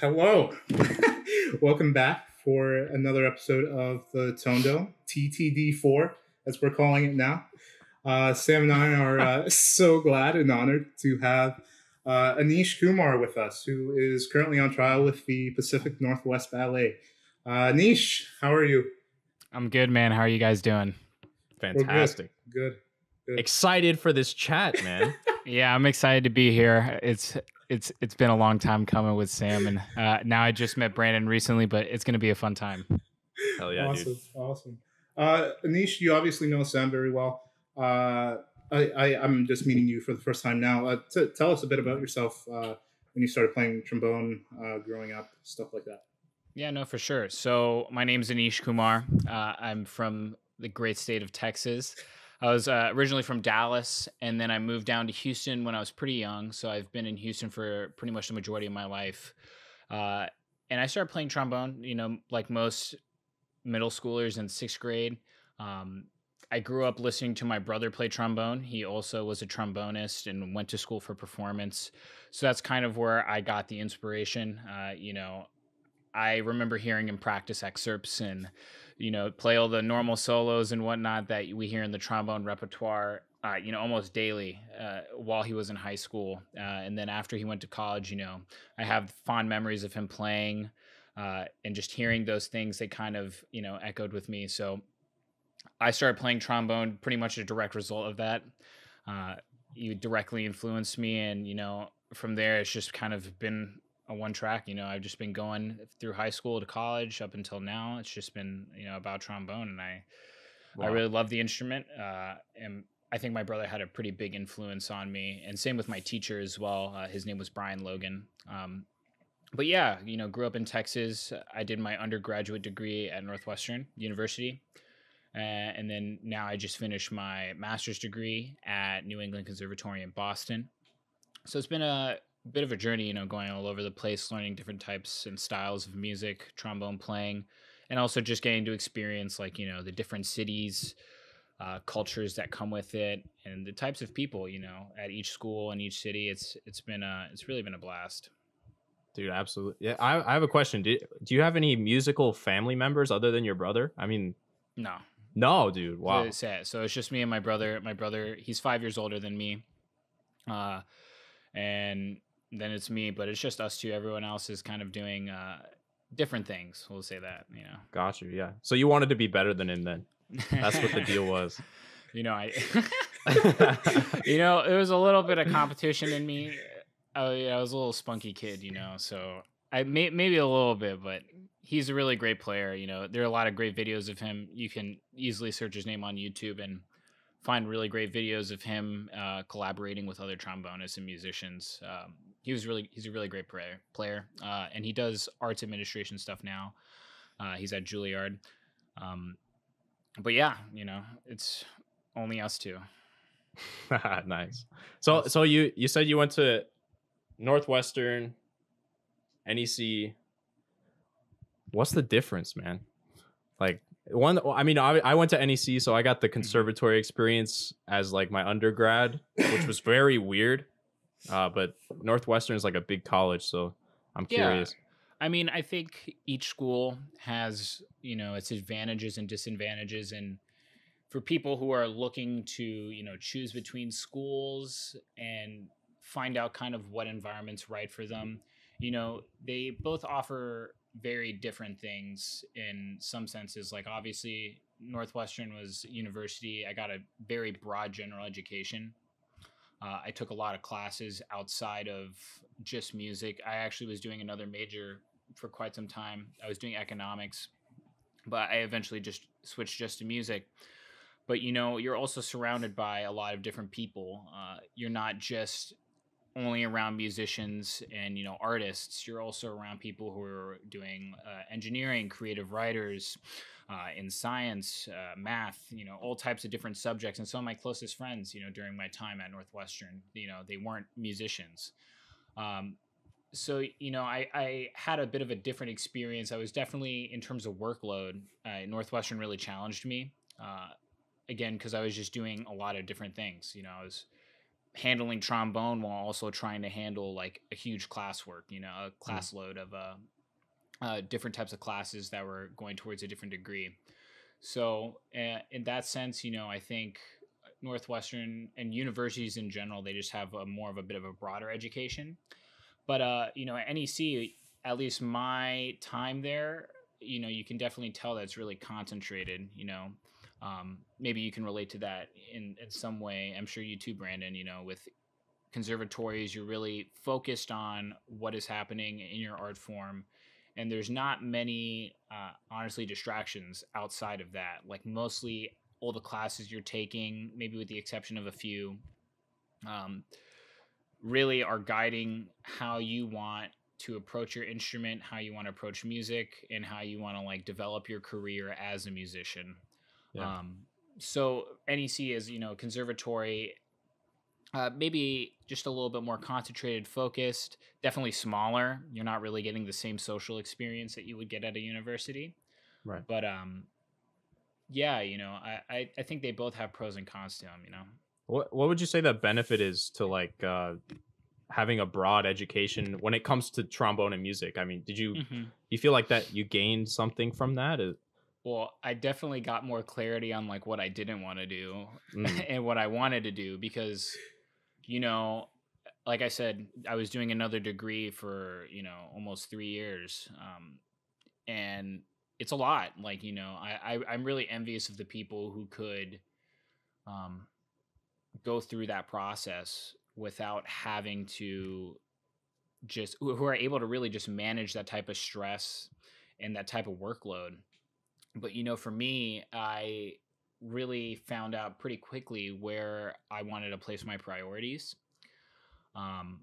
hello. Welcome back for another episode of the Tone Dome TTD4, as we're calling it now. Uh, Sam and I are uh, so glad and honored to have uh, Aneesh Kumar with us, who is currently on trial with the Pacific Northwest Ballet. Uh, Aneesh, how are you? I'm good, man. How are you guys doing? Fantastic. Good. good. Excited for this chat, man. Yeah, I'm excited to be here. It's it's it's been a long time coming with Sam, and uh, now I just met Brandon recently, but it's gonna be a fun time. Hell yeah, awesome, dude. awesome. Uh, Aneesh, you obviously know Sam very well. Uh, I, I I'm just meeting you for the first time now. Uh, t- tell us a bit about yourself uh, when you started playing trombone, uh, growing up, stuff like that. Yeah, no, for sure. So my name's Aneesh Kumar. Uh, I'm from the great state of Texas. I was uh, originally from Dallas, and then I moved down to Houston when I was pretty young. So I've been in Houston for pretty much the majority of my life. Uh, and I started playing trombone, you know, like most middle schoolers in sixth grade. Um, I grew up listening to my brother play trombone. He also was a trombonist and went to school for performance. So that's kind of where I got the inspiration. Uh, you know, I remember hearing him practice excerpts and, you know, play all the normal solos and whatnot that we hear in the trombone repertoire, uh, you know, almost daily uh, while he was in high school. Uh, and then after he went to college, you know, I have fond memories of him playing uh, and just hearing those things. They kind of, you know, echoed with me. So I started playing trombone pretty much a direct result of that. Uh, you directly influenced me. And, you know, from there, it's just kind of been a one track. You know, I've just been going through high school to college up until now. It's just been you know about trombone, and I I really love the instrument. Uh, and I think my brother had a pretty big influence on me, and same with my teacher as well. Uh, his name was Brian Logan. Um, but yeah, you know, grew up in Texas. I did my undergraduate degree at Northwestern University. Uh, and then now I just finished my master's degree at New England Conservatory in Boston. So it's been a bit of a journey, you know, going all over the place, learning different types and styles of music, trombone playing, and also just getting to experience like, you know, the different cities, uh, cultures that come with it and the types of people, you know, at each school and each city. It's it's been a it's really been a blast. Dude, absolutely. Yeah, I, I have a question. Do, do you have any musical family members other than your brother? I mean, No. no, dude. Wow. It's sad. So it's just me and my brother. My brother, he's five years older than me. Uh, and then it's me, but it's just us two. Everyone else is kind of doing uh, different things. We'll say that, you know. Got you. Yeah. So you wanted to be better than him then. That's what the deal was. you know, I, you know, it was a little bit of competition in me. I, I was a little spunky kid, you know, so I may, maybe a little bit, but he's a really great player. You know, there are a lot of great videos of him. You can easily search his name on YouTube and find really great videos of him uh, collaborating with other trombonists and musicians. Um, he was really he's a really great player player, uh, and he does arts administration stuff now. Uh, he's at Juilliard. Um, but yeah, you know, it's only us two. nice. So so you you said you went to Northwestern, NEC. What's the difference, man? Like one, I mean, I, I went to NEC, so I got the conservatory experience as like my undergrad, which was very weird. Uh, but Northwestern is like a big college, so I'm Yeah. curious. I mean, I think each school has, you know, its advantages and disadvantages. And for people who are looking to, you know, choose between schools and find out kind of what environment's right for them, you know, they both offer very different things in some senses. Like, obviously, Northwestern was university. I got a very broad general education. Uh, I took a lot of classes outside of just music. I actually was doing another major for quite some time. I was doing economics, but I eventually just switched just to music. But you know, you're also surrounded by a lot of different people. Uh, you're not just only around musicians and you know artists. You're also around people who are doing uh, engineering, creative writers, uh, in science, uh, math, you know, all types of different subjects. And some of my closest friends, you know, during my time at Northwestern, you know, they weren't musicians. Um, so you know, I, I had a bit of a different experience. I was definitely in terms of workload. Uh, Northwestern really challenged me. Uh, again, because I was just doing a lot of different things. You know, I was handling trombone while also trying to handle like a huge classwork, you know, a class load of uh, uh, different types of classes that were going towards a different degree. So, uh, in that sense, you know, I think Northwestern and universities in general, they just have a more of a bit of a broader education. But, uh, you know, at NEC, at least my time there, you know, you can definitely tell that it's really concentrated, you know. Um, maybe you can relate to that in, in some way. I'm sure you too, Brandon, you know, with conservatories, you're really focused on what is happening in your art form and there's not many uh, honestly distractions outside of that like mostly all the classes you're taking maybe with the exception of a few um, really are guiding how you want to approach your instrument how you want to approach music and how you want to like develop your career as a musician yeah. um, so nec is you know conservatory uh, maybe just a little bit more concentrated, focused, definitely smaller. You're not really getting the same social experience that you would get at a university. Right. But um, yeah, you know, I, I, I think they both have pros and cons to them. You know. What What would you say the benefit is to like uh, having a broad education when it comes to trombone and music? I mean, did you mm-hmm. you feel like that you gained something from that? Well, I definitely got more clarity on like what I didn't want to do mm. and what I wanted to do because you know, like I said, I was doing another degree for, you know, almost three years. Um, and it's a lot. Like, you know, I, I, am really envious of the people who could um, go through that process without having to just, who are able to really just manage that type of stress and that type of workload. But, you know, for me, I really found out pretty quickly where I wanted to place my priorities. Um,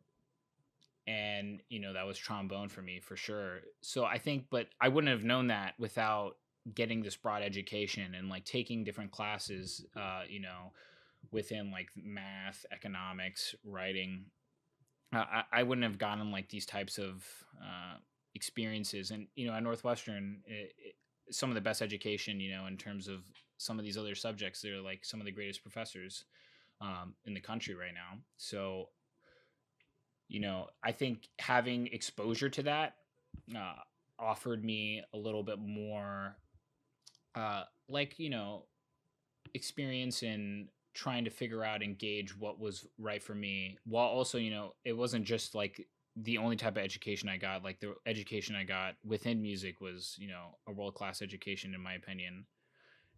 and you know that was trombone for me for sure. So I think, but I wouldn't have known that without getting this broad education and like taking different classes. Uh, you know, within like math, economics, writing. I, I wouldn't have gotten like these types of uh, experiences, and you know, at Northwestern, it, it, some of the best education, you know, in terms of some of these other subjects. They're like some of the greatest professors um, in the country right now. So, you know, I think having exposure to that uh, offered me a little bit more, uh, like, you know, experience in trying to figure out and gauge what was right for me while also, you know, it wasn't just like the only type of education I got, like the education I got within music was, you know, a world class education in my opinion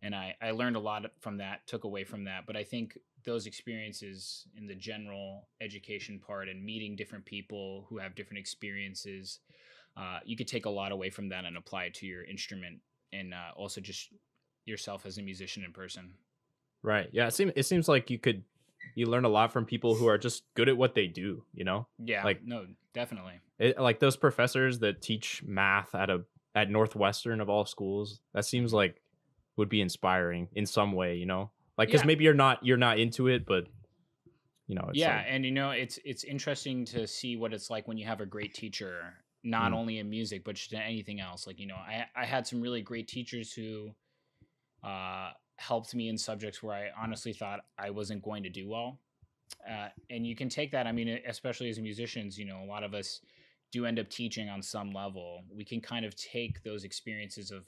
and I, I learned a lot from that took away from that but i think those experiences in the general education part and meeting different people who have different experiences uh, you could take a lot away from that and apply it to your instrument and uh, also just yourself as a musician in person. Right. Yeah it seems, it seems like you could you learn a lot from people who are just good at what they do you know? Yeah like no definitely. it, like those professors that teach math at a at northwestern of all schools that seems like would be inspiring in some way, you know? Like cuz yeah. maybe you're not you're not into it, but you know, Yeah, like... and you know, it's it's interesting to see what it's like when you have a great teacher, not mm. only in music, but just in anything else. Like, you know, I I had some really great teachers who uh helped me in subjects where I honestly thought I wasn't going to do well. Uh, and you can take that. I mean, especially as musicians, you know, a lot of us do end up teaching on some level. We can kind of take those experiences of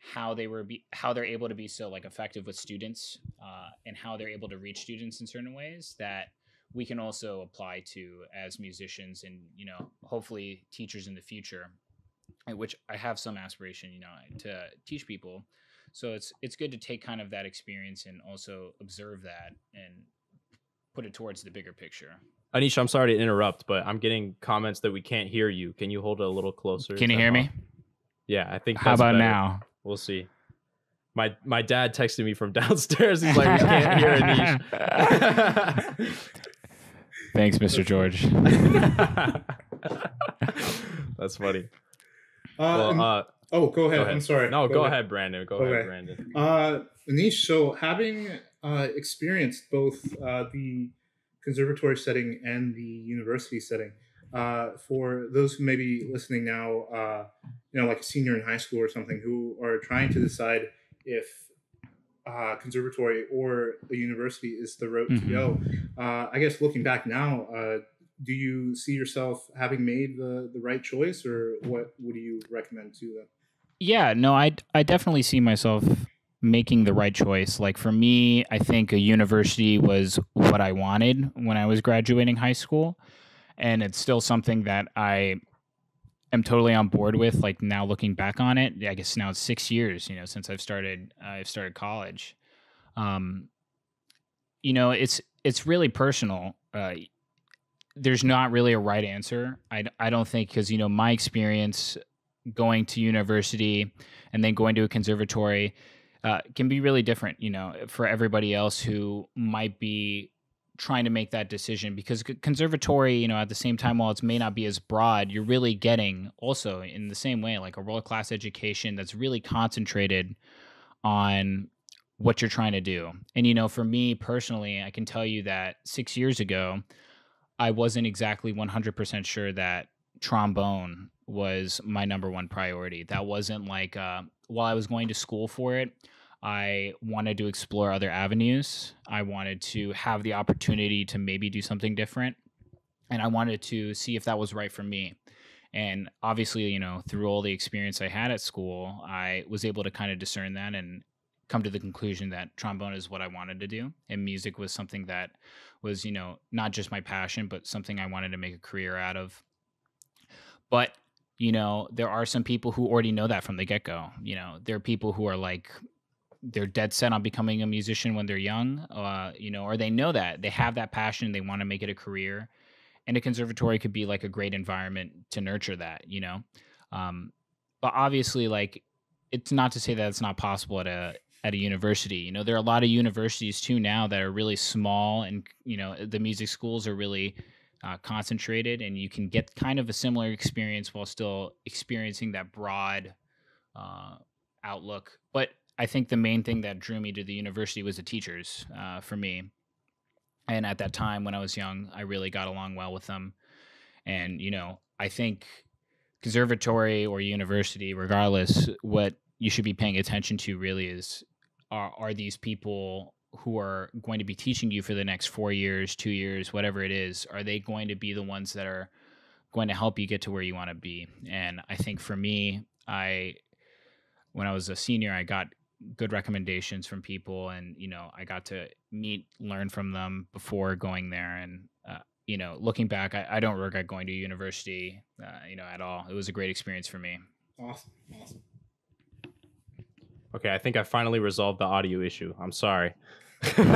how they were be, how they're able to be so like effective with students uh, and how they're able to reach students in certain ways that we can also apply to as musicians and you know hopefully teachers in the future which i have some aspiration you know to teach people so it's it's good to take kind of that experience and also observe that and put it towards the bigger picture Aneesh, I'm sorry to interrupt, but I'm getting comments that we can't hear you. Can you hold it a little closer? Can you hear me? Yeah, I think. How about better. now? We'll see. My my dad texted me from downstairs. He's like, we can't hear Aneesh. Thanks, Mr. George. That's funny. Uh, well, uh, oh, go ahead. go ahead. I'm sorry. No, go, go ahead. ahead. Brandon. Go okay. ahead, Brandon. Uh, Aneesh, so having uh, experienced both uh, the conservatory setting and the university setting, uh, for those who may be listening now, uh, you know, like a senior in high school or something, who are trying to decide if uh, conservatory or a university is the route Mhm. to go. Uh, I guess looking back now, uh, do you see yourself having made the, the right choice, or what would you recommend to them? Yeah, no, I I definitely see myself making the right choice. Like for me, I think a university was what I wanted when I was graduating high school, and it's still something that I am totally on board with. Like now looking back on it, I guess now it's six years, you know, since I've started I've started college. Um, you know, it's it's really personal. Uh, there's not really a right answer. I, I don't think because you know my experience going to university and then going to a conservatory uh, can be really different. You know, for everybody else who might be trying to make that decision because conservatory, you know, at the same time, while it may not be as broad, you're really getting also in the same way like a world class education that's really concentrated on what you're trying to do. And you know, for me personally, I can tell you that six years ago, I wasn't exactly 100% sure that trombone was my number one priority. That wasn't like uh, while I was going to school for it, I wanted to explore other avenues. I wanted to have the opportunity to maybe do something different. And I wanted to see if that was right for me. And obviously, you know, through all the experience I had at school, I was able to kind of discern that and come to the conclusion that trombone is what I wanted to do. And music was something that was, you know, not just my passion, but something I wanted to make a career out of. But, you know, there are some people who already know that from the get go. You know, there are people who are like, they're dead set on becoming a musician when they're young, uh, you know, or they know that they have that passion, they want to make it a career. And a conservatory could be like a great environment to nurture that, you know. Um, but obviously, like, it's not to say that it's not possible at a at a university. You know, there are a lot of universities too now that are really small, and you know, the music schools are really uh, concentrated, and you can get kind of a similar experience while still experiencing that broad uh, outlook. But I think the main thing that drew me to the university was the teachers uh, for me. And at that time, when I was young, I really got along well with them. And you know, I think conservatory or university, regardless, what you should be paying attention to really is are, are these people who are going to be teaching you for the next four years, two years, whatever it is, are they going to be the ones that are going to help you get to where you want to be? And I think for me, I, when I was a senior, I got good recommendations from people and, you know, I got to meet, learn from them before going there. And, uh, you know, looking back, I, I don't regret going to university, uh, you know, at all. It was a great experience for me. Awesome, awesome. Okay, I think I finally resolved the audio issue. I'm sorry. well,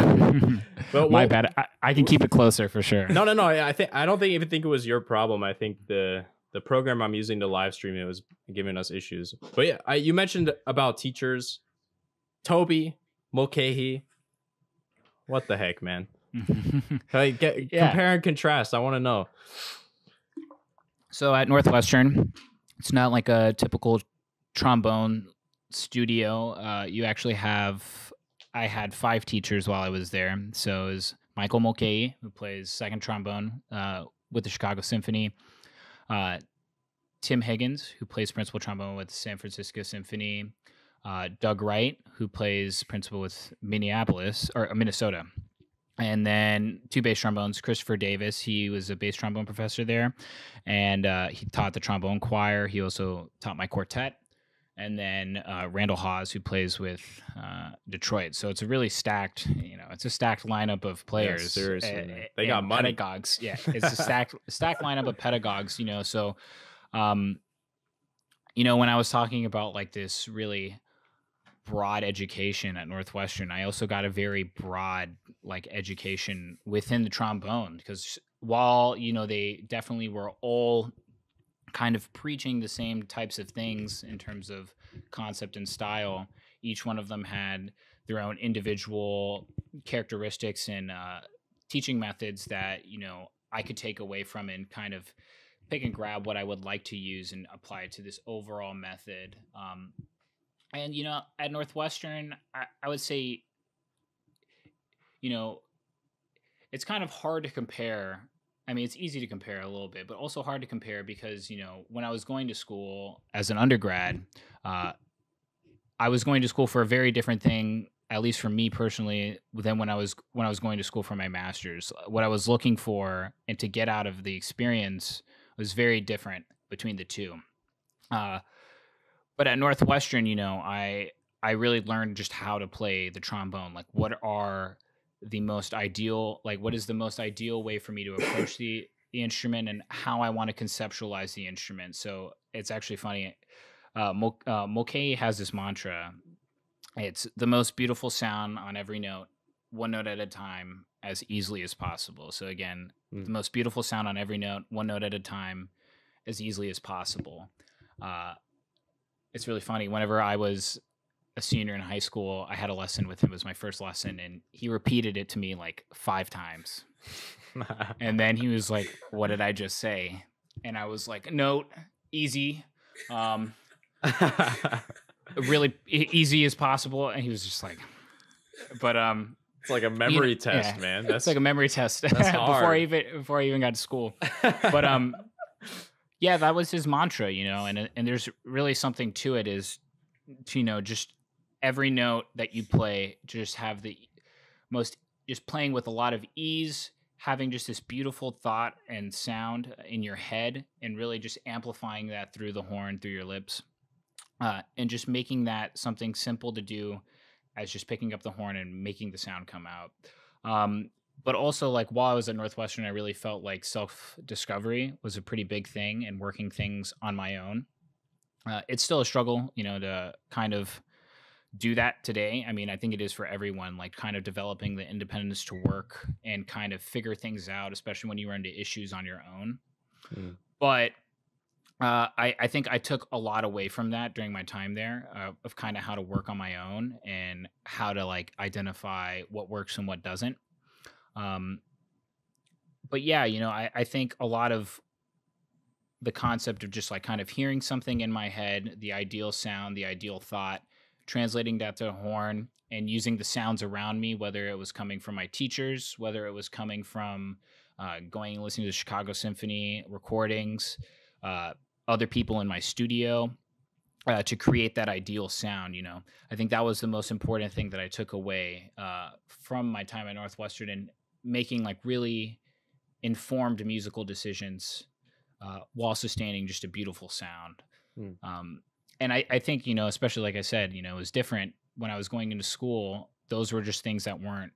My well- bad. I, I can keep it closer for sure. no, no, no. I I think I don't think even think it was your problem. I think the the program I'm using to live stream it was giving us issues. But yeah, I, you mentioned about teachers, Toby Mulcahy. What the heck, man? Like, get, Yeah. Compare and contrast. I want to know. so at Northwestern, it's not like a typical trombone studio. Uh, you actually have. I had five teachers while I was there. So it was Michael Mulcahy, who plays second trombone uh, with the Chicago Symphony. Uh, Tim Higgins, who plays principal trombone with the San Francisco Symphony. Uh, Doug Wright, who plays principal with Minneapolis or uh, Minnesota. And then two bass trombones, Christopher Davis. He was a bass trombone professor there, and uh, he taught the trombone choir. He also taught my quartet. And then uh, Randall Hawes, who plays with uh, Detroit. So it's a really stacked, you know, it's a stacked lineup of players. seriously, uh. They got money. Pedagogues, yeah, it's a stacked stacked lineup of pedagogues. You know, so, um, you know, when I was talking about like this really broad education at Northwestern, I also got a very broad like education within the trombone because while you know they definitely were all kind of preaching the same types of things in terms of concept and style, each one of them had their own individual characteristics and uh, teaching methods that you know I could take away from and kind of pick and grab what I would like to use and apply it to this overall method. Um, and you know, at Northwestern, I, I would say, you know, it's kind of hard to compare. I mean, it's easy to compare a little bit, but also hard to compare because you know, when I was going to school as an undergrad, uh, I was going to school for a very different thing, at least for me personally, than when I was when I was going to school for my master's. What I was looking for and to get out of the experience was very different between the two. Uh, but at Northwestern, you know, I I really learned just how to play the trombone. Like, what are the most ideal? Like, what is the most ideal way for me to approach the the instrument and how I want to conceptualize the instrument. So it's actually funny. Uh, uh, Mulcahy has this mantra. It's the most beautiful sound on every note, one note at a time, as easily as possible. So again, Mm. the most beautiful sound on every note, one note at a time, as easily as possible. Uh, it's really funny. Whenever I was a senior in high school, I had a lesson with him. It was my first lesson, and he repeated it to me like five times. And then he was like, "What did I just say?" And I was like, "Note, easy, um, really easy as possible." And he was just like, "But um, it's like a memory know, test, yeah. man. it's That's like a memory test that's before I even before I even got to school." But um, yeah, that was his mantra, you know. And and there's really something to it is, to, you know, just every note that you play, just have the most, just playing with a lot of ease, having just this beautiful thought and sound in your head, and really just amplifying that through the horn, through your lips, uh, and just making that something simple to do, as just picking up the horn and making the sound come out. Um, but also, like while I was at Northwestern, I really felt like self discovery was a pretty big thing, and working things on my own. Uh, it's still a struggle, you know, to kind of do that today. I mean, I think it is for everyone, like kind of developing the independence to work and kind of figure things out, especially when you run into issues on your own. Mm. But uh, I, I think I took a lot away from that during my time there uh, of kind of how to work on my own and how to like identify what works and what doesn't. Um, but yeah, you know, I, I think a lot of the concept of just like kind of hearing something in my head, the ideal sound, the ideal thought, translating that to a horn and using the sounds around me, whether it was coming from my teachers, whether it was coming from uh, going and listening to the Chicago Symphony recordings, uh, other people in my studio, uh, to create that ideal sound. You know, I think that was the most important thing that I took away uh, from my time at Northwestern and making like really informed musical decisions uh, while sustaining just a beautiful sound. Hmm. Um, and I, I think you know, especially like I said, you know, it was different when I was going into school. Those were just things that weren't.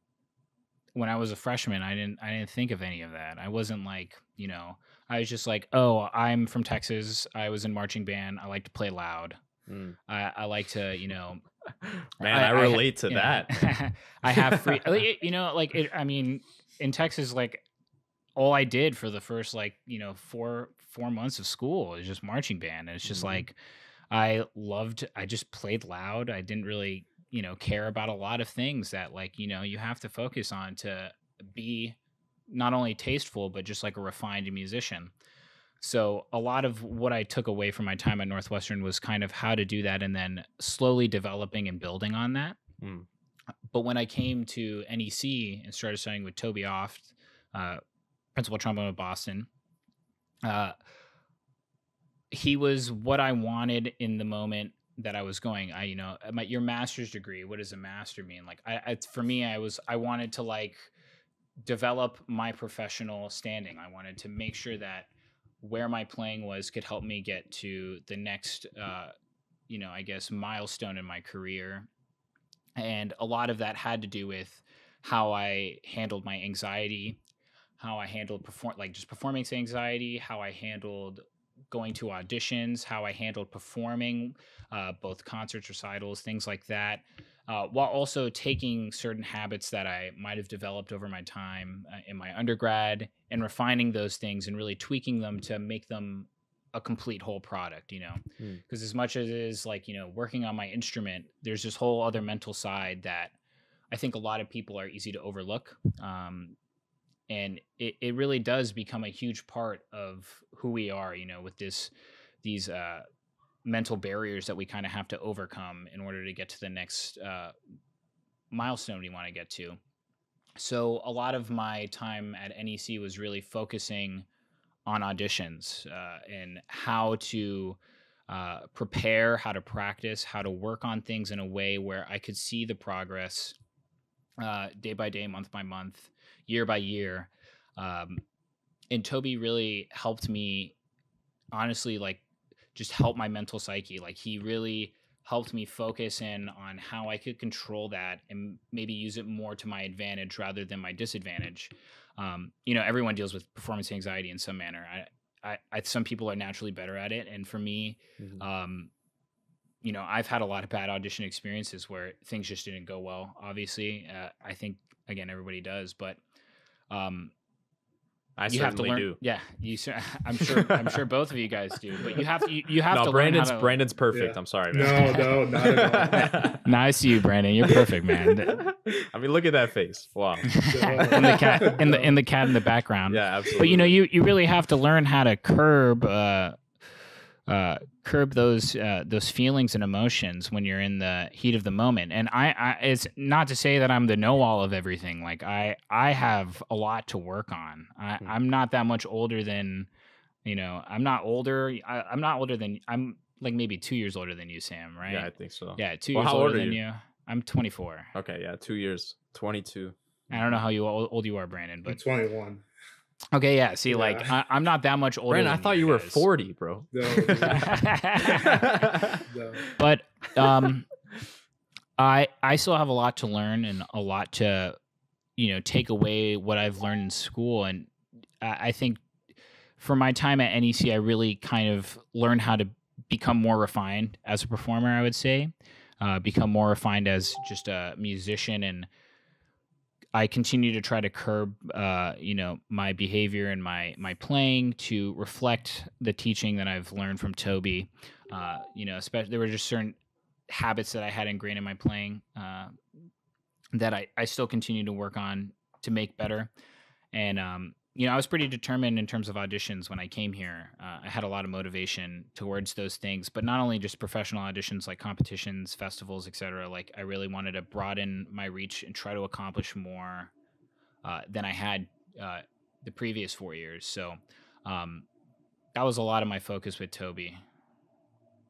When I was a freshman, I didn't I didn't think of any of that. I wasn't like you know I was just like, oh, I'm from Texas. I was in marching band. I like to play loud. Mm. I, I like to you know Man, I, I relate to you know, that. I have free. you know, like it, I mean, in Texas, like all I did for the first like you know four four months of school is just marching band. And it's just Mhm. like I loved. I just played loud. I didn't really you know care about a lot of things that like you know you have to focus on to be not only tasteful but just like a refined musician. So a lot of what I took away from my time at Northwestern was kind of how to do that and then slowly developing and building on that. Mm. But when I came to NEC and started studying with Toby Oft, uh, principal trombone of Boston, uh, he was what I wanted in the moment that I was going. I, you know, my, your master's degree. What does a master mean? Like, I, I, for me, I was, I wanted to like develop my professional standing. I wanted to make sure that where my playing was could help me get to the next, uh, you know, I guess milestone in my career. And a lot of that had to do with how I handled my anxiety, how I handled perform like just performance anxiety, how I handled going to auditions, how I handled performing uh, both concerts, recitals, things like that, uh, while also taking certain habits that I might have developed over my time uh, in my undergrad and refining those things and really tweaking them to make them a complete whole product, you know. Hmm. Because as much as it is like, you know, working on my instrument, there's this whole other mental side that I think a lot of people are easy to overlook. Um, and it, it really does become a huge part of who we are, you know, with this these uh, mental barriers that we kind of have to overcome in order to get to the next uh, milestone we want to get to. So a lot of my time at NEC was really focusing on auditions uh, and how to uh, prepare, how to practice, how to work on things in a way where I could see the progress uh, day by day, month by month, year by year. Um, and Toby really helped me, honestly, like just help my mental psyche. Like he really helped me focus in on how I could control that and maybe use it more to my advantage rather than my disadvantage. Um, you know, everyone deals with performance anxiety in some manner. I, I, I some people are naturally better at it, and for me, Mhm. um, you know, I've had a lot of bad audition experiences where things just didn't go well. Obviously, uh, I think again everybody does, but um, I you have to learn. do. Yeah, you. I'm sure. I'm sure both of you guys do, but you have to. You, you have no, to Brandon's learn to. Brandon's perfect. Yeah. I'm sorry, man. no, not at No, I see you, Brandon. You're perfect, man. I mean, look at that face. Wow. in the cat, in the in the cat in the background. Yeah, absolutely. but you know you you really have to learn how to curb uh uh curb those uh those feelings and emotions when you're in the heat of the moment and i i it's not to say that i'm the know-all of everything like i i have a lot to work on i Hmm. i'm not that much older than you know i'm not older I, i'm not older than i'm like maybe two years older than you sam right Yeah, I think so. yeah two Well, years how older old than you? you i'm 24 Okay, yeah, two years, 22. i don't know how you old, old you are brandon I'm but 21. Okay yeah see like Yeah. I, i'm not that much older Brandon, I thought you were 40, bro. No, no. but um i i still have a lot to learn and a lot to you know take away what i've learned in school and i, I think for my time at nec i really kind of learned how to become more refined as a performer i would say uh, become more refined as just a musician and I continue to try to curb, uh, you know, my behavior and my my playing to reflect the teaching that I've learned from Toby. Uh, you know, especially there were just certain habits that I had ingrained in my playing uh, that I I still continue to work on to make better. And um, you know, I was pretty determined in terms of auditions when I came here. Uh, I had a lot of motivation towards those things, but not only just professional auditions like competitions, festivals, etc. Like I really wanted to broaden my reach and try to accomplish more uh, than I had uh, the previous four years. So um, that was a lot of my focus with Toby.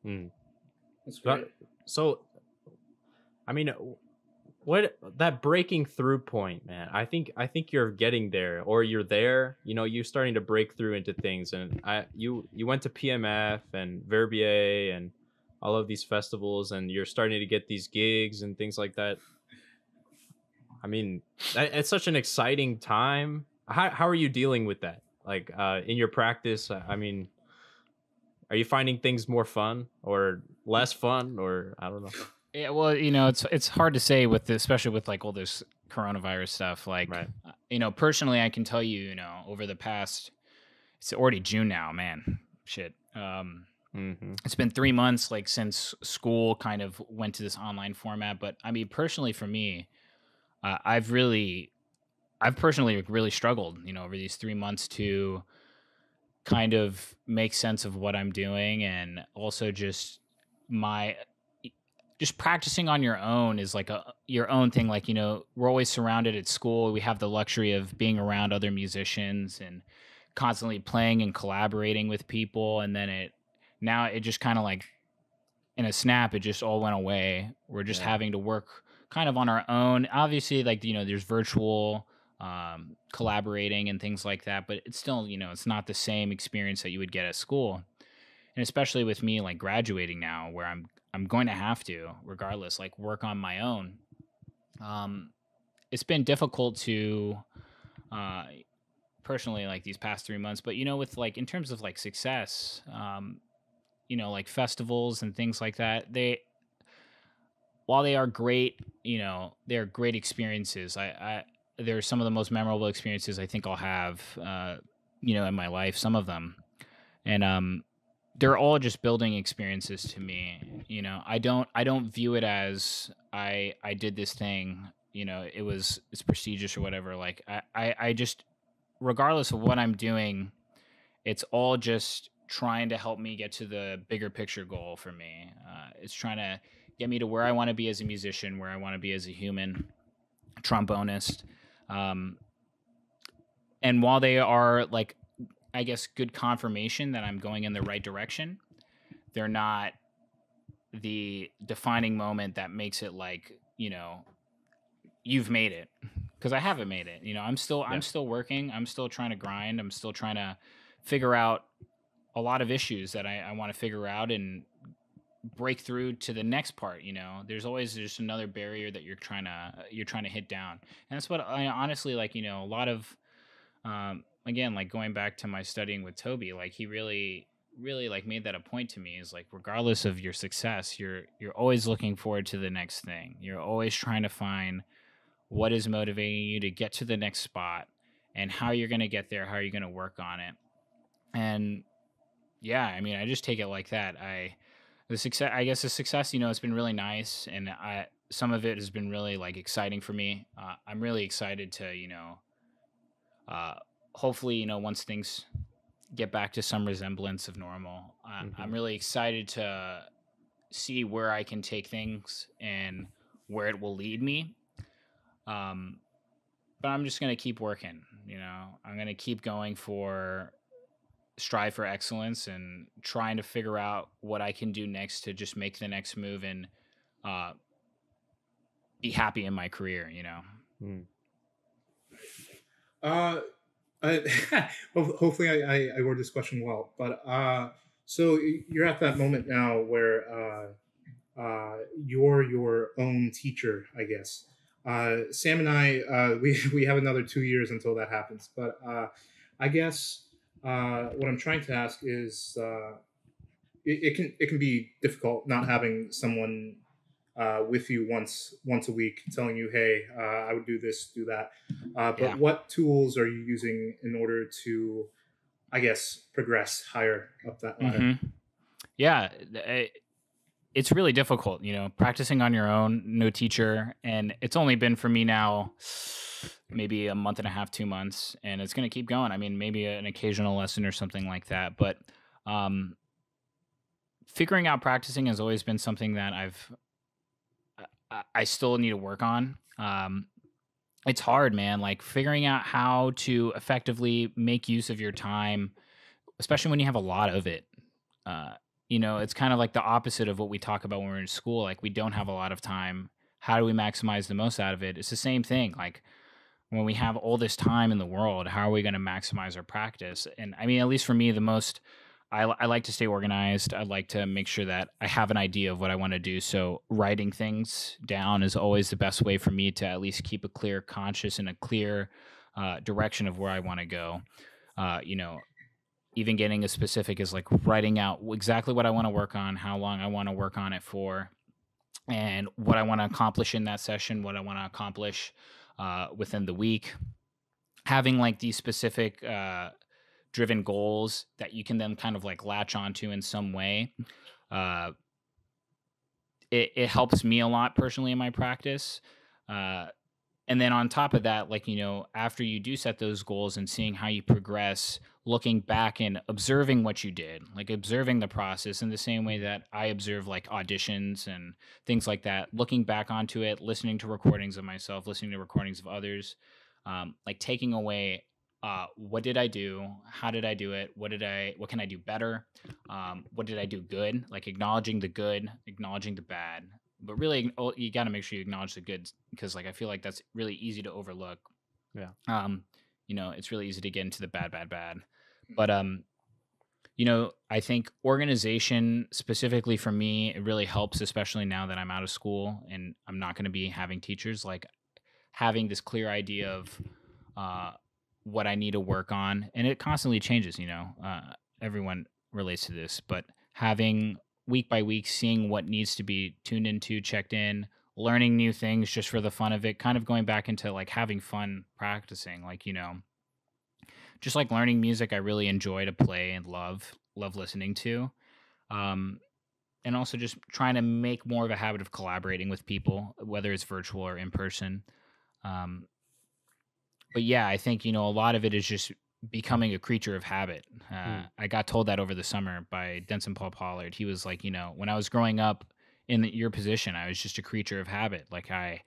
Mm. That's great. So, I mean, what that breaking through point, man? I think I think you're getting there, or you're there. You know, you're starting to break through into things, and I you you went to PMF and Verbier and all of these festivals, and you're starting to get these gigs and things like that. I mean, it's such an exciting time. How how are you dealing with that? Like uh, in your practice, I mean, are you finding things more fun or less fun, or I don't know? Yeah, well, you know, it's it's hard to say with the, especially with like all this coronavirus stuff. Like, Right. uh, you know, personally, I can tell you, you know, over the past, it's already June now, man. Shit. Um, Mm-hmm. it's been three months like since school kind of went to this online format but i mean personally for me uh, i've really i've personally really struggled you know over these three months to kind of make sense of what i'm doing and also just my just practicing on your own is like a your own thing like you know we're always surrounded at school we have the luxury of being around other musicians and constantly playing and collaborating with people and then it now it just kind of like in a snap it just all went away. We're just Yeah. having to work kind of on our own. Obviously like you know there's virtual um, collaborating and things like that but it's still you know it's not the same experience that you would get at school. And especially with me like graduating now where i'm i'm going to have to regardless like work on my own. Um it's been difficult to uh personally like these past three months but you know with like in terms of like success um you know like festivals and things like that they while they are great you know they're great experiences. I i they're some of the most memorable experiences i think i'll have uh you know in my life some of them. And um they're all just building experiences to me you know? I don't i don't view it as i i did this thing you know it was it's prestigious or whatever like i i, I just regardless of what i'm doing it's all just trying to help me get to the bigger picture goal for me uh, it's trying to get me to where i want to be as a musician where i want to be as a human trombonist um, and while they are like i guess good confirmation that i'm going in the right direction. They're not the defining moment that makes it like you know you've made it because i haven't made it you know? I'm still Yeah. i'm still working i'm still trying to grind i'm still trying to figure out a lot of issues that i, I want to figure out and break through to the next part you know? There's always just another barrier that you're trying to you're trying to hit down. And that's what i honestly like you know a lot of um again like going back to my studying with toby like he really really like made that a point to me is like regardless of your success you're you're always looking forward to the next thing. You're always trying to find what is motivating you to get to the next spot and how you're going to get there how you're going to work on it. And yeah i mean i just take it like that. I the success i guess the success you know it's been really nice and i some of it has been really like exciting for me. Uh, i'm really excited to you know uh hopefully you know once things get back to some resemblance of normal uh, Mhm. i'm really excited to see where i can take things and where it will lead me um but i'm just going to keep working you know i'm going to keep going for strive for excellence and trying to figure out what I can do next to just make the next move and uh, be happy in my career. You know. Mm. Uh, I, hopefully, I, I, word this question well. But uh, so you're at that moment now where uh, uh, you're your own teacher, I guess. Uh, Sam and I, uh, we, we have another two years until that happens. But uh, I guess uh, what I'm trying to ask is uh, it, it can it can be difficult not having someone uh, with you once once a week, telling you, "Hey, uh, I would do this, do that." Uh, but Yeah. what tools are you using in order to, I guess, progress higher up that ladder? Mhm. Yeah, it's really difficult. You know, practicing on your own, no teacher, and it's only been for me now maybe a month and a half, two months, and it's going to keep going. I mean, maybe an occasional lesson or something like that, but um, figuring out practicing has always been something that I've I, still need to work on. Um, it's hard, man. Like figuring out how to effectively make use of your time, especially when you have a lot of it. Uh, you know, it's kind of like the opposite of what we talk about when we're in school. Like we don't have a lot of time. How do we maximize the most out of it? It's the same thing. Like when we have all this time in the world, how are we going to maximize our practice? And I mean, at least for me, the most I, I like to stay organized. I like to make sure that I have an idea of what I want to do. So writing things down is always the best way for me to at least keep a clear conscious and a clear uh, direction of where I want to go. Uh, you know, even getting as specific as like writing out exactly what I want to work on, how long I want to work on it for, and what I want to accomplish in that session, what I want to accomplish uh, within the week. Having like these specific uh, driven goals that you can then kind of like latch onto in some way. Uh, it, it helps me a lot personally in my practice. Uh, and then on top of that, like, you know, after you do set those goals and seeing how you progress, looking back and observing what you did, like observing the process in the same way that I observe like auditions and things like that, looking back onto it, listening to recordings of myself, listening to recordings of others, um, like taking away uh, what did I do? How did I do it? What did I? What can I do better? Um, what did I do good? Like acknowledging the good, acknowledging the bad, but really oh, you got to make sure you acknowledge the good because like I feel like that's really easy to overlook. Yeah. Um, you know, it's really easy to get into the bad, bad, bad. But um, you know, I think organization specifically for me, it really helps, especially now that I'm out of school and I'm not going to be having teachers. Like having this clear idea of uh, what I need to work on, and it constantly changes. You know, uh, everyone relates to this, but having week by week, seeing what needs to be tuned into, checked in, learning new things just for the fun of it, kind of going back into like having fun practicing, like you know, just like learning music, I really enjoy to play and love love listening to. Um, and also just trying to make more of a habit of collaborating with people, whether it's virtual or in person. Um, but yeah, I think you know a lot of it is just becoming a creature of habit. Uh, Hmm. I got told that over the summer by Denson Paul Pollard. He was like, you know, when I was growing up in your position, I was just a creature of habit. Like I,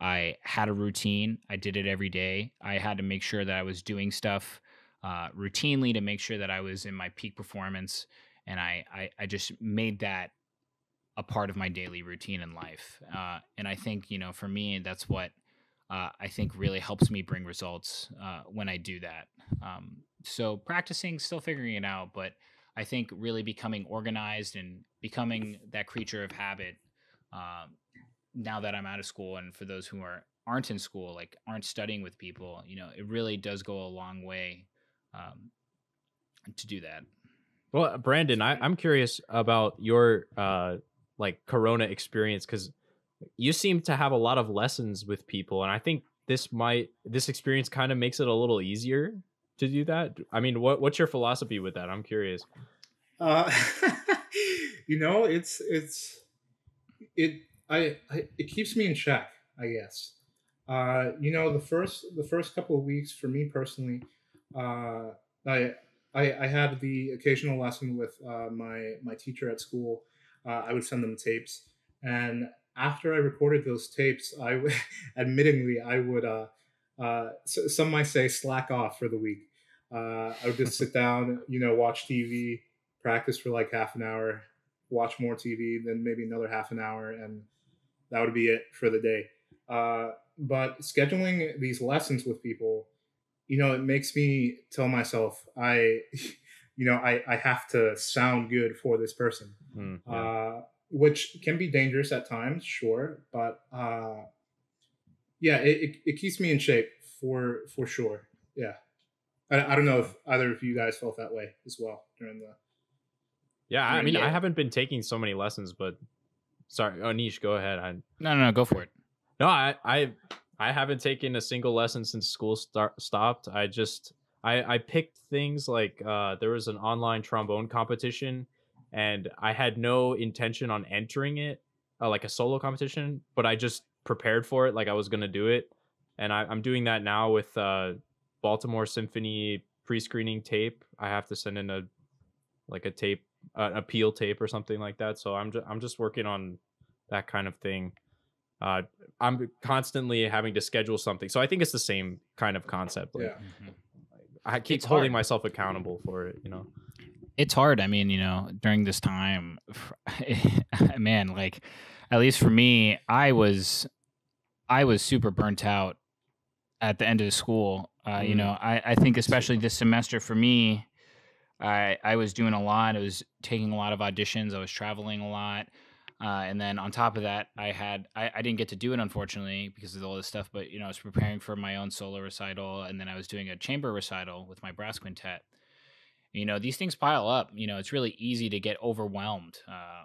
I had a routine. I did it every day. I had to make sure that I was doing stuff uh, routinely to make sure that I was in my peak performance. and I, I I just made that a part of my daily routine in life. Uh, and I think you know, for me, that's what uh, I think really helps me bring results uh, when I do that. Um, so practicing, still figuring it out, but I think really becoming organized and becoming that creature of habit. Um, now that I'm out of school, and for those who are aren't in school, like aren't studying with people, you know, it really does go a long way um, to do that. Well, Brandon, I, I'm curious about your uh, like Corona experience because you seem to have a lot of lessons with people, and I think this might this experience kind of makes it a little easier to do that. I mean, what what's your philosophy with that? I'm curious. Uh, you know, it's it's it I, I it keeps me in check, I guess. Uh, you know, the first the first couple of weeks for me personally, uh, I, I I had the occasional lesson with uh, my my teacher at school. Uh, I would send them tapes, and after I recorded those tapes, I w- admittingly I would uh, uh, some might say slack off for the week. Uh, I would just sit down, you know, watch TV, practice for like half an hour, watch more TV, then maybe another half an hour, and that would be it for the day. Uh, but scheduling these lessons with people, you know, it makes me tell myself I, you know, I, I have to sound good for this person, mm, yeah. uh, which can be dangerous at times, sure, but uh, yeah, it, it, it keeps me in shape for for sure. Yeah. I, I don't know if either of you guys felt that way as well during the. Yeah, I mean, I haven't been taking so many lessons, but sorry, Aneesh, go ahead. I no, no, no, go for it. No, I, I, I haven't taken a single lesson since school start stopped. I just, I, I picked things like uh, there was an online trombone competition, and I had no intention on entering it, uh, like a solo competition, but I just prepared for it, like I was gonna do it, and I, am doing that now with uh, Baltimore Symphony pre-screening tape. I have to send in a like a tape, uh, appeal tape or something like that. So I'm just I'm just working on that kind of thing. Uh, I'm constantly having to schedule something, so I think it's the same kind of concept. Like, yeah. Mm-hmm. I keep it's holding hard. myself accountable for it. You know, it's hard. I mean, you know, during this time, man, like at least for me, I was I was super burnt out at the end of the school. Uh, mm. You know, I, I think especially this semester for me, I I was doing a lot. I was taking a lot of auditions. I was traveling a lot. Uh, and then on top of that, I had I, I didn't get to do it unfortunately because of all this stuff. But you know, I was preparing for my own solo recital, and then I was doing a chamber recital with my brass quintet. You know, these things pile up. You know, it's really easy to get overwhelmed. Uh,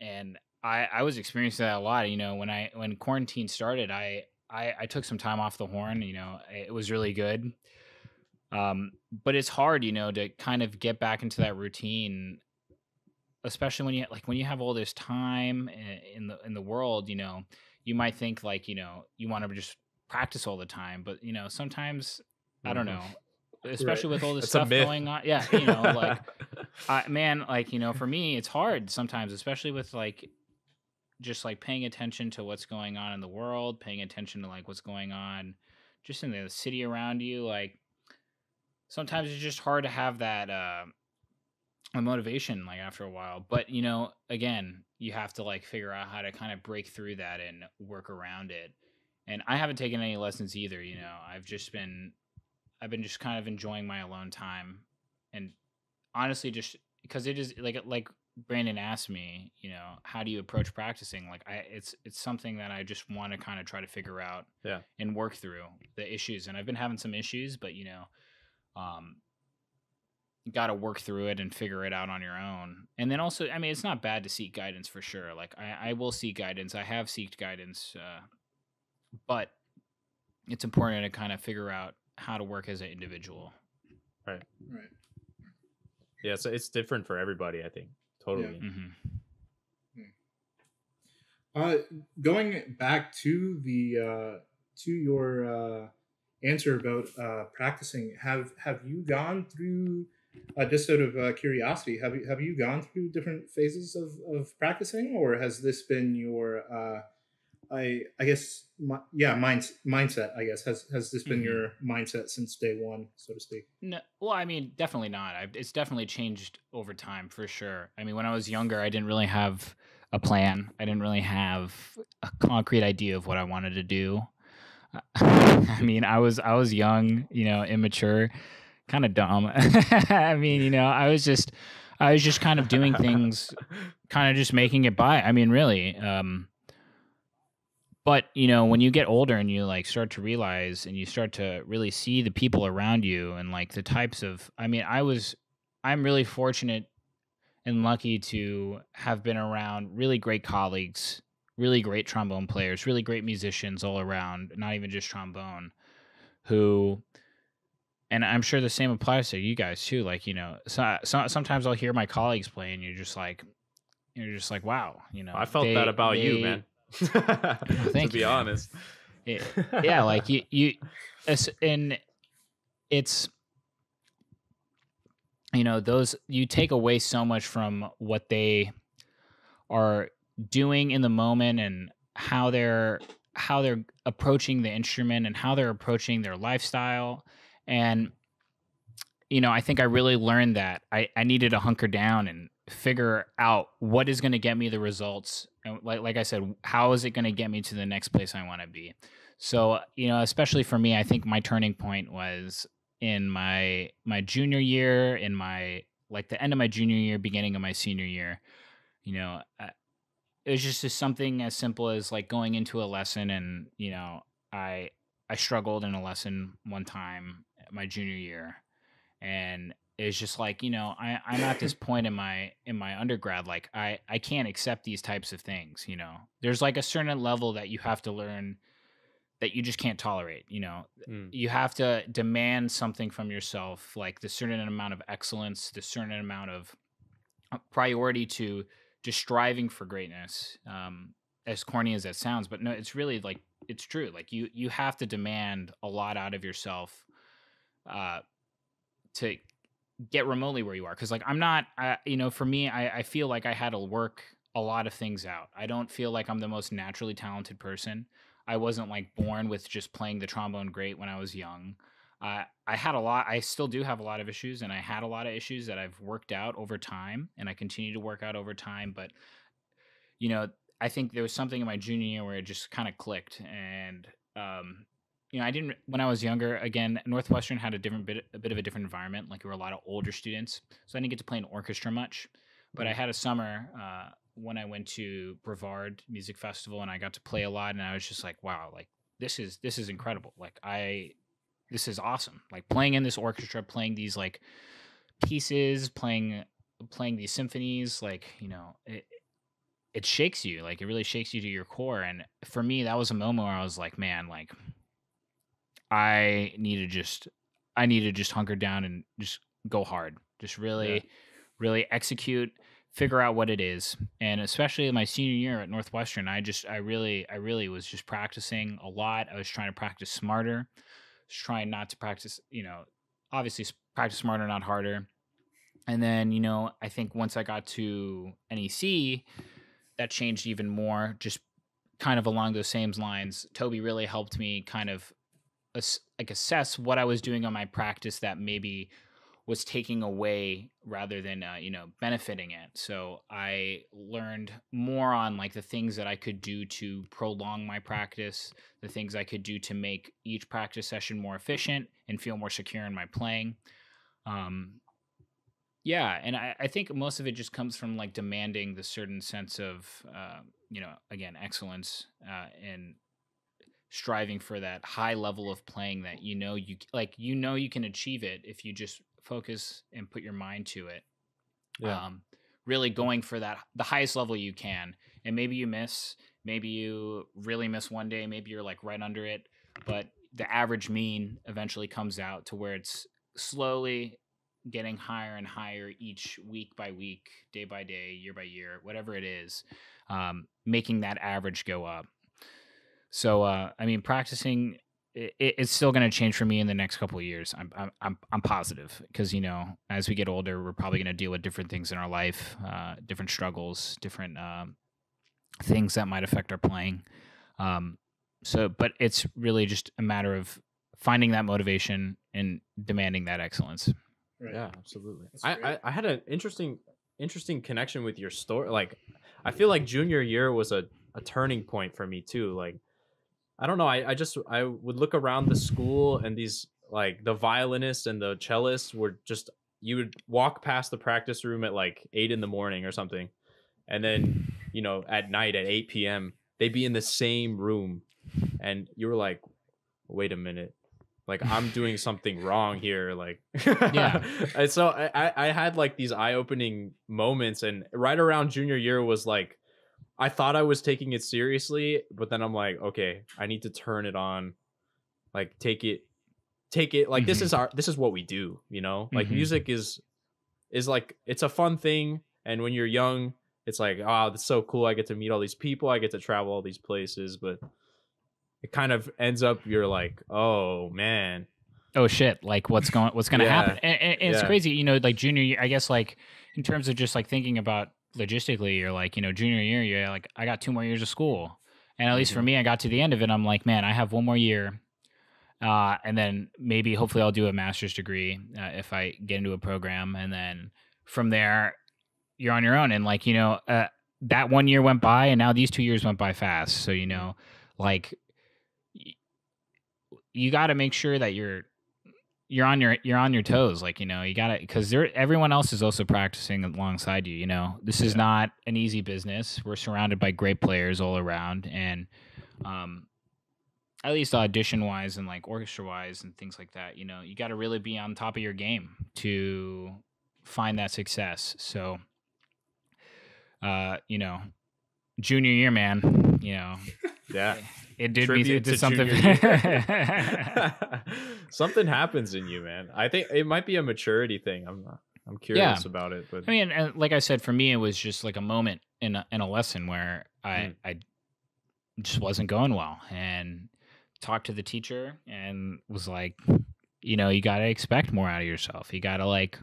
and I I was experiencing that a lot. You know, when I when quarantine started, I I, I took some time off the horn. You know, it was really good. Um, but it's hard, you know, to kind of get back into that routine, especially when you like when you have all this time in the in the world. You know, you might think like you know you want to just practice all the time, but you know sometimes I don't mm-hmm. know, especially right. with all this That's stuff going on. Yeah, you know, like I, man, like you know, for me, it's hard sometimes, especially with like just like paying attention to what's going on in the world, paying attention to like what's going on just in the city around you. Like sometimes it's just hard to have that uh a motivation like after a while. But you know, again, you have to like figure out how to kind of break through that and work around it. And I haven't taken any lessons either, you know. I've just been I've been just kind of enjoying my alone time and honestly just because it is like like Brandon asked me, you know, how do you approach practicing? Like I it's it's something that I just want to kind of try to figure out yeah. and work through the issues. And I've been having some issues, but you know, um got to work through it and figure it out on your own. And then also, I mean, it's not bad to seek guidance for sure. Like I, I will seek guidance. I have sought guidance, uh, but it's important to kind of figure out how to work as an individual. Right. Right. Yeah, so it's different for everybody, I think. Totally. Yeah. Mm-hmm. Uh, going back to the uh, to your uh, answer about uh, practicing, have have you gone through uh, just out of uh, curiosity? Have you have you gone through different phases of, of practicing, or has this been your uh, I I guess my, yeah, mind, mindset. I guess has has this been Mhm. your mindset since day one, so to speak? No, well, I mean, definitely not. I've, it's definitely changed over time for sure. I mean, when I was younger, I didn't really have a plan. I didn't really have a concrete idea of what I wanted to do. I mean, I was I was young, you know, immature, kind of dumb. I mean, you know, I was just I was just kind of doing things, kind of just making it by. I mean, really. Um, but you know when you get older and you like start to realize and you start to really see the people around you and like the types of i mean i was i'm really fortunate and lucky to have been around really great colleagues really great trombone players really great musicians all around not even just trombone who and i'm sure the same applies to you guys too like you know so, so, sometimes i'll hear my colleagues play and you're just like you're just like wow you know I felt they- that about you, man. to be you, honest. it- yeah like you you it's, and it's you know those you take away so much from what they are doing in the moment and how they're how they're approaching the instrument and how they're approaching their lifestyle and you know i think i really learned that i i needed to hunker down and figure out what is going to get me the results like like i said how is it going to get me to the next place i want to be? So you know especially for me i think my turning point was in my my junior year in my like the end of my junior year beginning of my senior year. You know uh, it was just, just something as simple as like going into a lesson and you know i i struggled in a lesson one time my junior year. And it's just like you know I, i'm at this point in my in my undergrad like i i can't accept these types of things you know there's like a certain level that you have to learn that you just can't tolerate you know Mm. you have to demand something from yourself like the certain amount of excellence the certain amount of uh, priority to just striving for greatness um as corny as that sounds but no it's really like it's true like you you have to demand a lot out of yourself uh to get remotely where you are because like i'm not I, you know for me I, I feel like i had to work a lot of things out. I don't feel like i'm the most naturally talented person. I wasn't like born with just playing the trombone great when i was young. Uh, i had a lot i still do have a lot of issues and i had a lot of issues that i've worked out over time and i continue to work out over time but you know i think there was something in my junior year where it just kind of clicked and um you know, I didn't when I was younger. Again, Northwestern had a different bit, a bit of a different environment. Like there were a lot of older students, so I didn't get to play in orchestra much. But I had a summer uh, when I went to Brevard Music Festival, and I got to play a lot. And I was just like, wow, like this is this is incredible. Like I, this is awesome. Like playing in this orchestra, playing these like pieces, playing playing these symphonies. Like you know, it, it shakes you. Like it really shakes you to your core. And for me, that was a moment where I was like, man, like I need to just I need to just hunker down and just go hard. Just really, Yeah. really execute, figure out what it is. And especially in my senior year at Northwestern, I just I really I really was just practicing a lot. I was trying to practice smarter, was trying not to practice, you know, obviously practice smarter, not harder. And then, you know, I think once I got to NEC, that changed even more, just kind of along those same lines. Toby really helped me kind of like assess what I was doing on my practice that maybe was taking away rather than uh, you know benefiting it. So I learned more on like the things that I could do to prolong my practice, the things I could do to make each practice session more efficient and feel more secure in my playing. Um, yeah, and I, I think most of it just comes from like demanding the certain sense of uh, you know again excellence uh, and striving for that high level of playing that you know you like you know you can achieve it if you just focus and put your mind to it Yeah. um really going for that the highest level you can and maybe you miss maybe you really miss one day maybe you're like right under it but the average mean eventually comes out to where it's slowly getting higher and higher each week by week day by day year by year whatever it is um, making that average go up so uh, I mean, practicing it, it's still going to change for me in the next couple of years. I'm I'm I'm, I'm positive because you know as we get older, we're probably going to deal with different things in our life, uh, different struggles, different um, things that might affect our playing. Um, so, but it's really just a matter of finding that motivation and demanding that excellence. Right. Yeah, absolutely. I, I. I had an interesting interesting connection with your story. Like, I feel like junior year was a a turning point for me too. Like, I don't know. I I just I would look around the school and these like the violinists and the cellists were just you would walk past the practice room at like eight in the morning or something, and then you know at night at eight p.m. they'd be in the same room, and you were like, wait a minute like i'm doing something wrong here like Yeah. and so I, I I had like these eye-opening moments and right around junior year was like i thought i was taking it seriously but then i'm like okay i need to turn it on like take it take it like this Mhm. is our this is what we do you know like Mhm. music is is like it's a fun thing and when you're young it's like oh that's so cool i get to meet all these people i get to travel all these places but it kind of ends up you're like oh man oh shit like what's going what's going to Yeah. happen and, and- and it's Yeah. crazy you know like junior year i guess like in terms of just like thinking about logistically you're like you know junior year you're like i got two more years of school. And at least for Mhm. me i got to the end of it i'm like man i have one more year uh, and then maybe hopefully i'll do a master's degree uh, if i get into a program. And then from there you're on your own and like you know uh, that one year went by and now these two years went by fast. So you know like you got to make sure that you're you're on your you're on your toes like you know you gotta because there everyone else is also practicing alongside you you know? This is Yeah. not an easy business. We're surrounded by great players all around and um at least audition wise and like orchestra wise and things like that you know you got to really be on top of your game to find that success. So uh you know junior year man you know. Yeah it did me it did to something something happens in you man i think it might be a maturity thing i'm not i'm curious about it but I mean, and like I said, for me, it was just like a moment in a, in a lesson where I Mm. I just wasn't going well, and talked to the teacher and was like, you know, you got to expect more out of yourself. You got to like,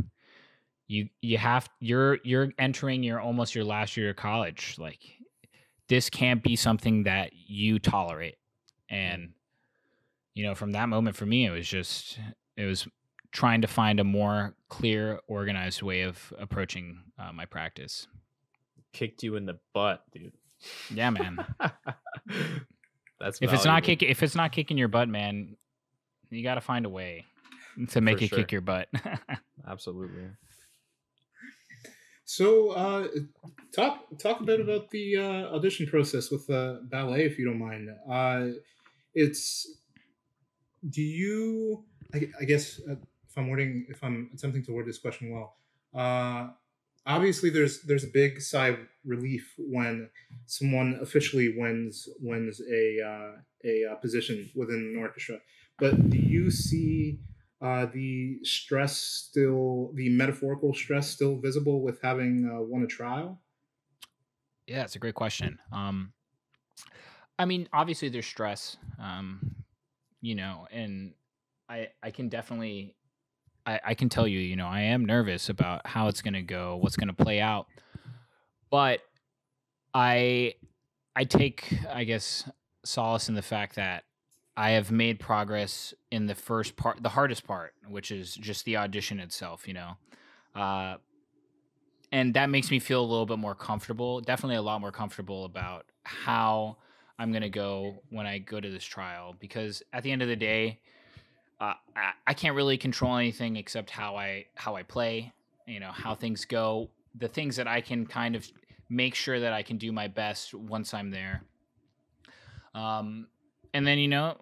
you you have you're you're entering your almost your last year of college. Like, this can't be something that you tolerate, and you know, from that moment for me, it was just it was trying to find a more clear, organized way of approaching uh, my practice. kicked you in the butt dude Yeah, man. that's if it's not valuable. kicking, if it's not kicking your butt, man, you got to find a way to make For it sure. kick your butt. absolutely So, uh, talk talk a bit about the uh, audition process with uh, ballet, if you don't mind. Uh, it's do you? I, I guess uh, if I'm wording, if I'm attempting to word this question well, uh, obviously there's there's a big sigh of relief when someone officially wins wins a uh, a uh, position within an orchestra. But do you see uh, the stress still, the metaphorical stress still visible with having uh, won a trial? Yeah, it's a great question. Um, I mean, obviously there's stress, um, you know, and I I can definitely I, I can tell you, you know, I am nervous about how it's gonna go, what's gonna play out, but I I take I guess solace in the fact that I have made progress in the first part, the hardest part, which is just the audition itself, you know. Uh, and that makes me feel a little bit more comfortable definitely a lot more comfortable about how i'm going to go when i go to this trial because at the end of the day uh, I, I can't really control anything except how i how i play you know how things go the things that i can kind of make sure that i can do my best once i'm there um and then you know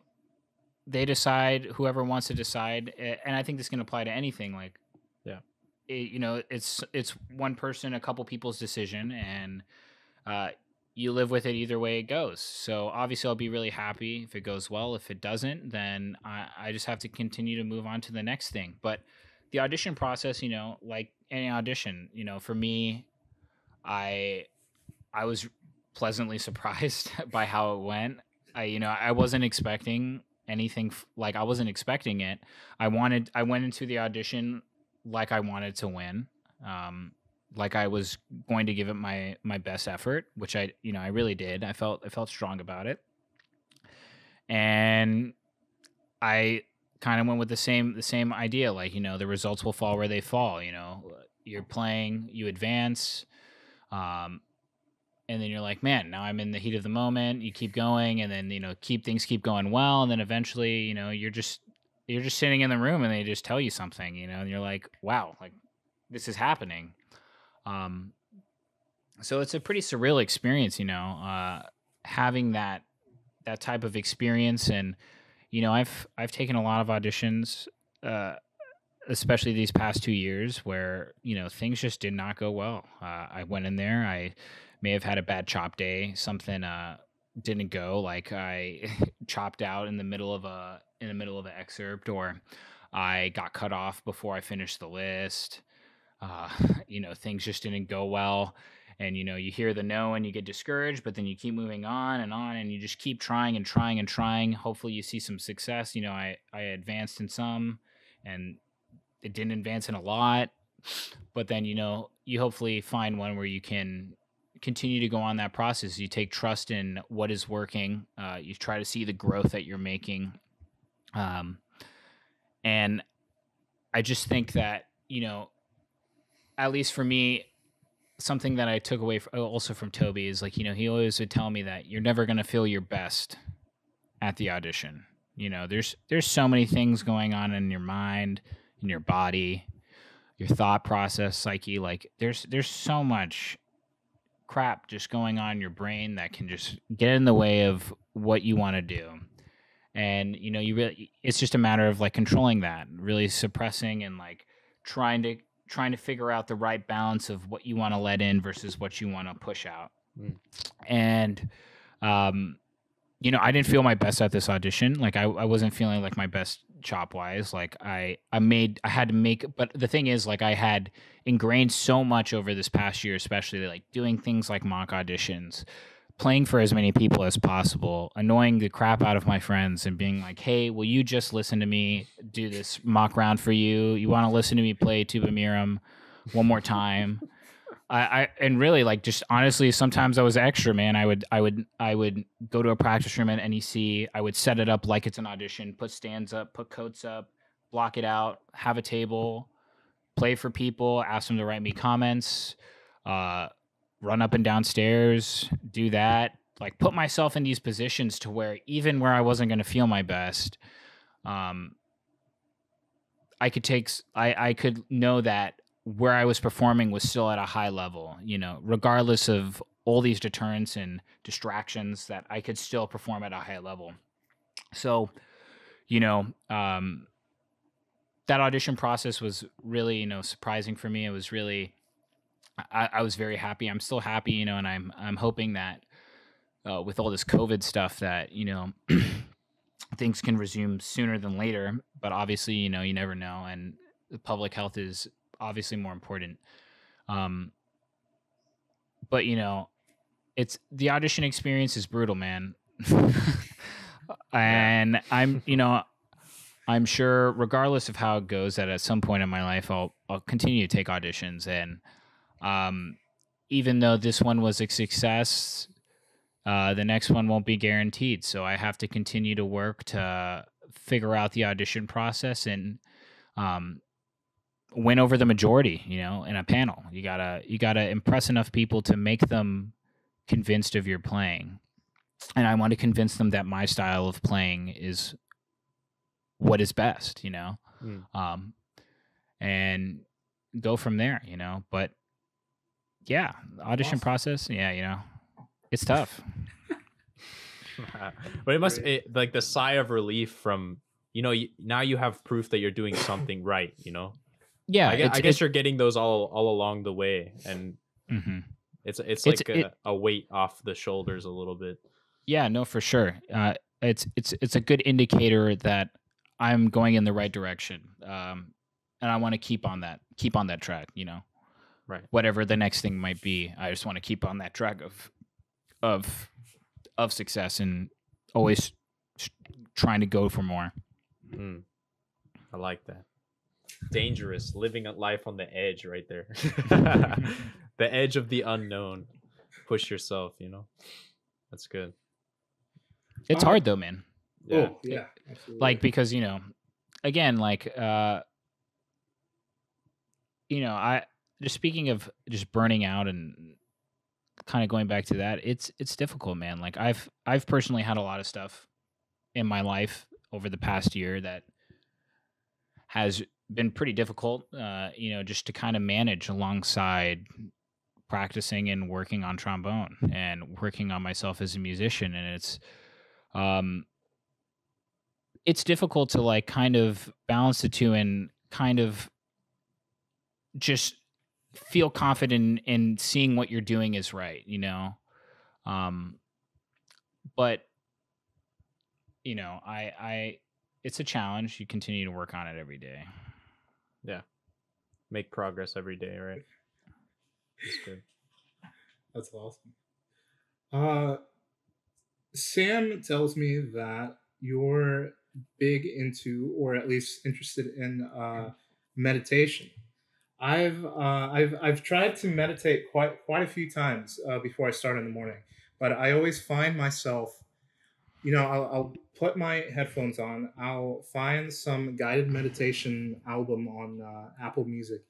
they decide whoever wants to decide and i think this can apply to anything like Yeah. it, you know it's it's one person a couple people's decision and uh you live with it either way it goes. So obviously i'll be really happy if it goes well. If it doesn't then i i just have to continue to move on to the next thing. But the audition process you know like any audition you know for me i i was pleasantly surprised by how it went. I you know i wasn't expecting anything f- like i wasn't expecting it i wanted i went into the audition like I wanted to win. Um, like I was going to give it my my best effort, which I you know I really did. I felt I felt strong about it. and I kind of went with the same the same idea. Like you know, the results will fall where they fall. You know, you're playing, you advance, um, and then you're like, man, now I'm in the heat of the moment. You keep going, and then you know, keep things keep going well, and then eventually, you know, you're just you're just sitting in the room, and they just tell you something, you know, and you're like, wow, like this is happening. Um, so it's a pretty surreal experience, you know, uh, having that that type of experience, and you know, I've I've taken a lot of auditions. Uh, especially these past two years where you know things just did not go well uh, i went in there i may have had a bad chop day something uh, didn't go like i chopped out in the middle of a in the middle of an excerpt or i got cut off before i finished the list. Uh, you know things just didn't go well. And you know you hear the no and you get discouraged but then you keep moving on and on and you just keep trying and trying and trying. Hopefully you see some success. You know i i advanced in some and it didn't advance in a lot. But then you know you hopefully find one where you can continue to go on that process. You take trust in what is working uh, you try to see the growth that you're making um, and i just think that you know at least for me something that i took away from, also from toby is like you know he always would tell me that you're never going to feel your best at the audition. You know there's there's so many things going on in your mind in your body your thought process psyche like there's there's so much crap just going on in your brain that can just get in the way of what you want to do and you know you really it's just a matter of like controlling that really suppressing and like trying to trying to figure out the right balance of what you want to let in versus what you want to push out Mm. and um you know i didn't feel my best at this audition. Like i, I wasn't feeling like my best chop wise like i i made i had to make but the thing is like i had ingrained so much over this past year especially like doing things like mock auditions playing for as many people as possible annoying the crap out of my friends and being like hey will you just listen to me do this mock round for you? You want to listen to me play tuba mirum one more time I, I and really like just honestly sometimes I was extra man. I would I would I would go to a practice room at NEC I would set it up like it's an audition put stands up put coats up block it out have a table play for people ask them to write me comments uh, run up and down stairs do that like put myself in these positions to where even where I wasn't going to feel my best um I could take I I could know that where I was performing was still at a high level, you know, regardless of all these deterrents and distractions that I could still perform at a high level. So, you know, um, that audition process was really, you know, surprising for me. It was really, I, I was very happy. I'm still happy, you know, and I'm, I'm hoping that uh, with all this COVID stuff that, you know, things can resume sooner than later. But obviously, you know, you never know. And the public health is obviously more important. Um, but you know, it's the audition experience is brutal, man. and I'm, you know, I'm sure, regardless of how it goes, that at some point in my life, I'll I'll continue to take auditions, and um, even though this one was a success, uh, the next one won't be guaranteed. So I have to continue to work to figure out the audition process and um, win over the majority. You know, in a panel, you gotta you gotta impress enough people to make them convinced of your playing, and I want to convince them that my style of playing is what is best. You know, Mm. um, and go from there. You know, but yeah, audition Awesome. process. Yeah, you know, it's tough. but it must it, like the sigh of relief from you know you, now you have proof that you're doing something right. You know, Yeah, I, guess, it's- I guess you're getting those all all along the way, and mhm. it's it's It's- like a, it- a weight off the shoulders a little bit. Yeah, no, for sure. Uh, it's it's it's a good indicator that I'm going in the right direction, um, and I want to keep on that keep on that track. You know, Right. Whatever the next thing might be, I just want to keep on that track of of of success and always trying to go for more. Mm. I like that. Dangerous, living a life on the edge, right there. the edge of the unknown. Push yourself, you know. That's good. It's hard though, man. Yeah. Oh yeah, absolutely. like because you know again like uh you know i just speaking of just burning out and kind of going back to that it's it's difficult man like i've i've personally had a lot of stuff in my life over the past year that has been pretty difficult uh you know just to kind of manage alongside practicing and working on trombone and working on myself as a musician and it's um it's difficult to like kind of balance the two and kind of just feel confident in, in seeing what you're doing is right, you know. Um but you know, I I it's a challenge. You continue to work on it every day. Yeah make progress every day, right? That's good. That's awesome. Uh, Sam tells me that you're big into, or at least interested in, uh, meditation. I've uh, I've I've tried to meditate quite quite a few times uh, before I start in the morning, but I always find myself, you know, I'll, I'll put my headphones on. I'll find some guided meditation album on uh, Apple Music,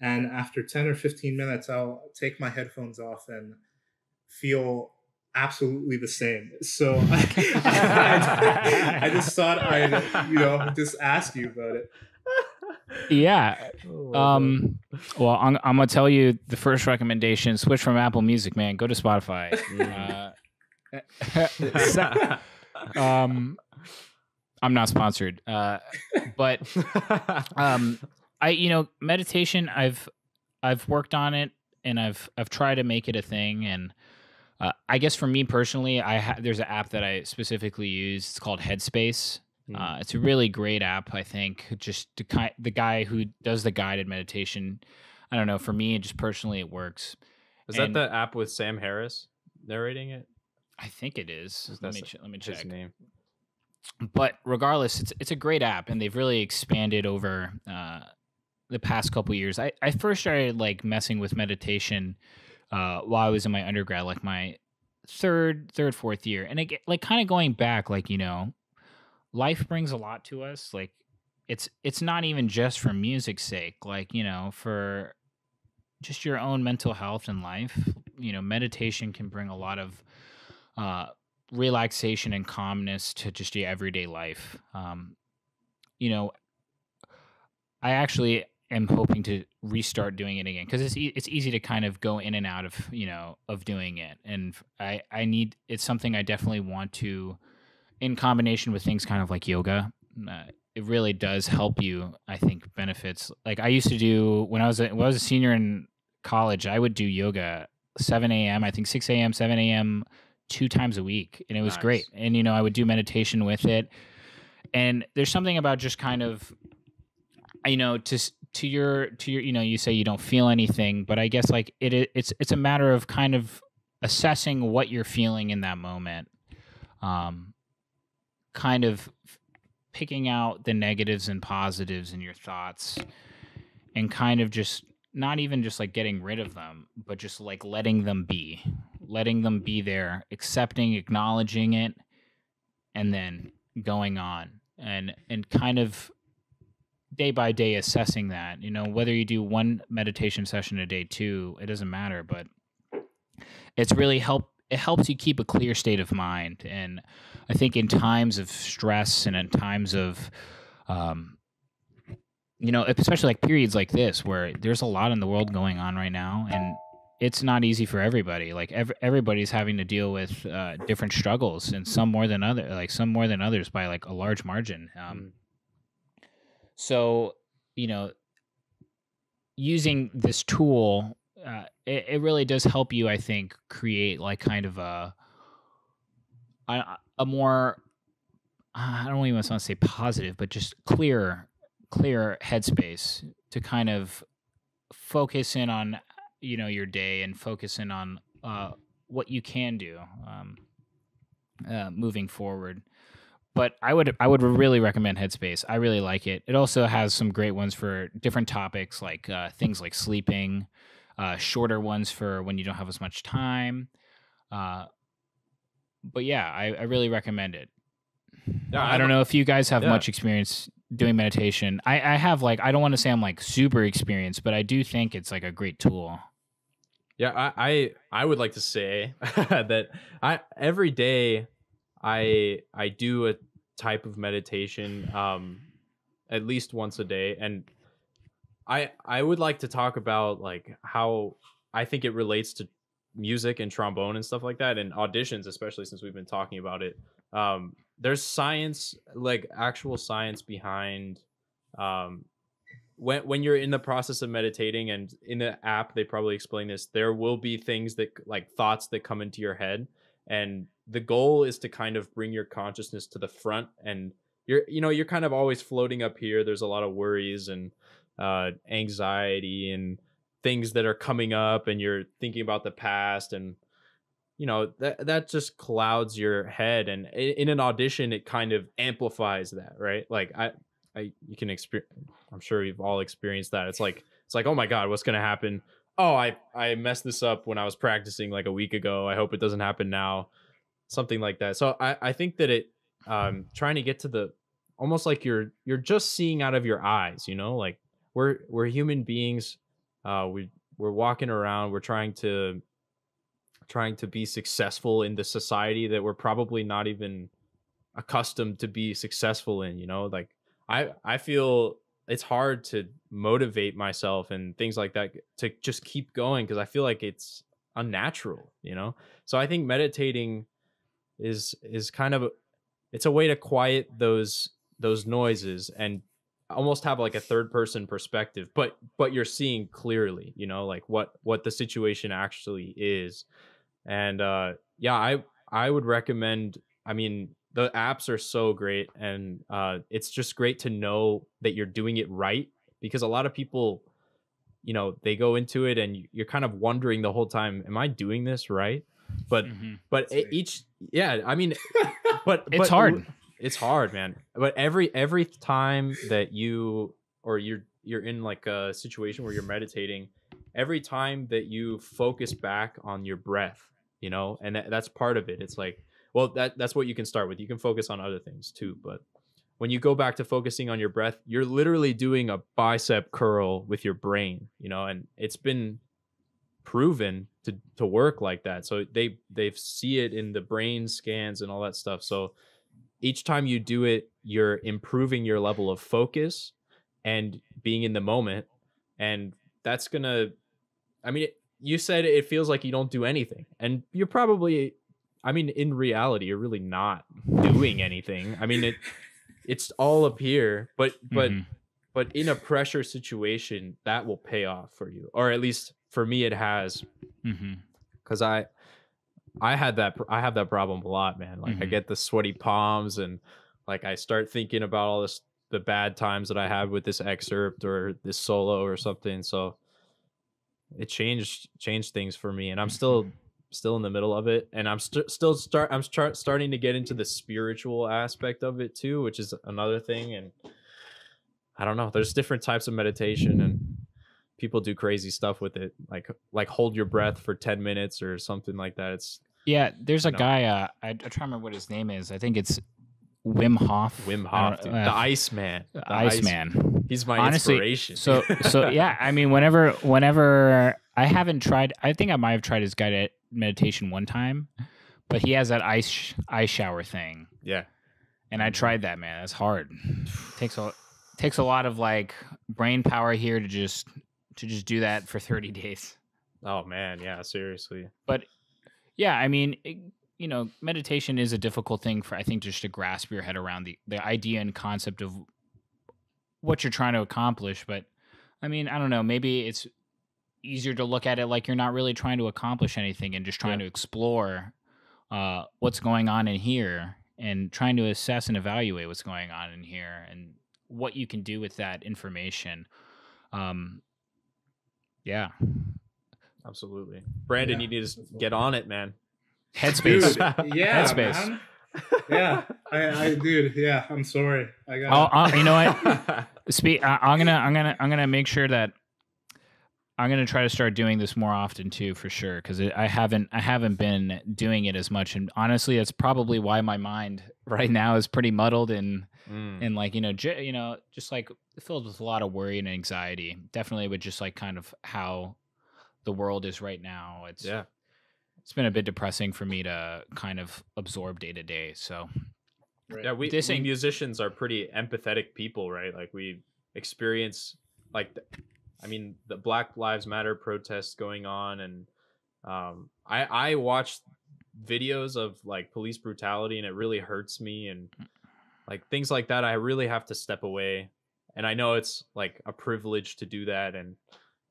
and after ten or fifteen minutes, I'll take my headphones off and feel absolutely the same. So I, I just thought I'd you know just ask you about it. Yeah. Oh, Um well, I'm, I'm going to tell you the first recommendation, switch from Apple Music, man. Go to Spotify. Uh, se- um I'm not sponsored. Uh but um i you know meditation i've i've worked on it and i've i've tried to make it a thing and uh, i guess for me personally i ha- there's an app that i specifically use it's called headspace Hmm. uh, it's a really great app i think just to ki- the guy who does the guided meditation i don't know for me just personally it works Is that the app with Sam Harris narrating it? I think it is let me, ch- let me His check name. but regardless, it's it's a great app, and they've really expanded over uh, the past couple years. I, I first started like messing with meditation uh, while I was in my undergrad, like my third third fourth year, and it, like kind of going back, like you know, life brings a lot to us. Like it's it's not even just for music's sake, like you know, for just your own mental health and life. You know, meditation can bring a lot of uh, relaxation and calmness to just your everyday life. Um, you know, I actually am hoping to restart doing it again because it's e- it's easy to kind of go in and out of you know of doing it, and I I need it's something I definitely want to, in combination with things kind of like yoga. Uh, it really does help you. I think benefits. Like I used to do when I was a, when I was a senior in college, I would do yoga 7 a.m. I think 6 a.m. 7 a.m two times a week and it was great. And you know i would do meditation with it. And there's something about just kind of you know to to your to your you know you say you don't feel anything but i guess like it it's it's a matter of kind of assessing what you're feeling in that moment. Um kind of picking out the negatives and positives in your thoughts and kind of just not even just like getting rid of them but just like letting them be letting them be there, accepting, acknowledging it, and then going on and and kind of day by day assessing that. You know, whether you do one meditation session a day, two, it doesn't matter, but it's really help it helps you keep a clear state of mind. And I think in times of stress and in times of um you know, especially like periods like this where there's a lot in the world going on right now and it's not easy for everybody. Like ev- everybody's having to deal with uh, different struggles, and some more than other, like some more than others by like a large margin. Um, so, you know, using this tool, uh, it, it really does help you. I think create like kind of a a, a more I don't even want to say positive, but just clear, clear headspace to kind of focus in on you know your day and focus in on uh, what you can do um, uh, moving forward. But I would I would really recommend Headspace. I really like it. It also has some great ones for different topics, like uh, things like sleeping, uh, shorter ones for when you don't have as much time. Uh, but yeah, I, I really recommend it. Yeah, I don't know if you guys have Yeah. much experience doing meditation. I, I have like I don't want to say I'm like super experienced, but I do think it's like a great tool. Yeah, I, I I would like to say that I every day I I do a type of meditation um at least once a day and I I would like to talk about like how I think it relates to music and trombone and stuff like that and auditions especially since we've been talking about it. Um there's science like actual science behind um when when you're in the process of meditating and in the app they probably explain this there will be things that like thoughts that come into your head. And the goal is to kind of bring your consciousness to the front and you're you know you're kind of always floating up here. There's a lot of worries and uh anxiety and things that are coming up and you're thinking about the past and you know that that just clouds your head. And in an audition it kind of amplifies that right? Like i I you can experience. I'm sure you've all experienced that. It's like it's like oh my god, what's gonna happen? Oh, I I messed this up when I was practicing like a week ago. I hope it doesn't happen now. Something like that. So I I think that it um trying to get to the almost like you're you're just seeing out of your eyes. You know, like we're we're human beings. Uh, we we're walking around. We're trying to trying to be successful in the society that we're probably not even accustomed to be successful in you know like i i feel it's hard to motivate myself and things like that to just keep going because i feel like it's unnatural you know? So i think meditating is is kind of it's a way to quiet those those noises and almost have like a third person perspective but but you're seeing clearly you know like what what the situation actually is. And uh yeah i i would recommend i mean the apps are so great and uh it's just great to know that you're doing it right because a lot of people you know they go into it and you're kind of wondering the whole time am i doing this right but Mhm. but That's each yeah i mean but It's but hard. it's hard man but every every time that you or you're you're in like a situation where you're meditating every time that you focus back on your breath you know and that, that's part of it it's like well that that's what you can start with. You can focus on other things too but when you go back to focusing on your breath you're literally doing a bicep curl with your brain you know and it's been proven to to work like that. So they they see it in the brain scans and all that stuff. So each time you do it you're improving your level of focus and being in the moment and that's gonna i mean you said it feels like you don't do anything and you're probably i mean in reality you're really not doing anything. I mean it it's all up here but but Mhm. but in a pressure situation that will pay off for you or at least for me it has. Because i i had that i have that problem a lot man. Like i Mhm. get the sweaty palms and like i start thinking about all this the bad times that i had with this excerpt or this solo or something. So it changed changed things for me and i'm still still in the middle of it and i'm st- still start i'm start starting to get into the spiritual aspect of it too which is another thing and i don't know there's different types of meditation and people do crazy stuff with it like like hold your breath for 10 minutes or something like that it's Yeah, there's a No. guy. Uh, I, I try to remember what his name is. I think it's Wim Hof. wim hof uh, the ice man the The Ice Man. he's my Honestly, inspiration So so yeah, I mean, whenever whenever I haven't tried, I think I might have tried his guided meditation one time, but he has that ice sh- ice shower thing, yeah and I tried that. Man, that's hard. takes a takes a lot of like brain power here to just to just do that for 30 days. oh man yeah seriously But Yeah, I mean, it, you know, meditation is a difficult thing for I think just to grasp your head around the the idea and concept of what you're trying to accomplish. But I mean, I don't know. Maybe it's easier to look at it like you're not really trying to accomplish anything and just trying Yeah. to explore uh, what's going on in here and trying to assess and evaluate what's going on in here and what you can do with that information. Um, yeah, absolutely brandon Yeah. you need to get on it man Headspace. Dude, yeah, Headspace. man. Yeah, I, I, dude, yeah. I'm sorry. I got. I'll, I'll, you know what? Speak. I, I'm gonna. I'm gonna. I'm gonna make sure that I'm gonna try to start doing this more often too, for sure. Because I haven't I haven't been doing it as much, and honestly, that's probably why my mind right now is pretty muddled and Mm. and like you know j- you know just like filled with a lot of worry and anxiety. Definitely with just like kind of how the world is right now. It's yeah. it's been a bit depressing for me to kind of absorb day to day. So Right. Yeah, we, This we musicians are pretty empathetic people, right? Like we experience like the, I mean the Black Lives Matter protests going on and um I I watched videos of like police brutality and it really hurts me and like things like that I really have to step away. And I know it's like a privilege to do that and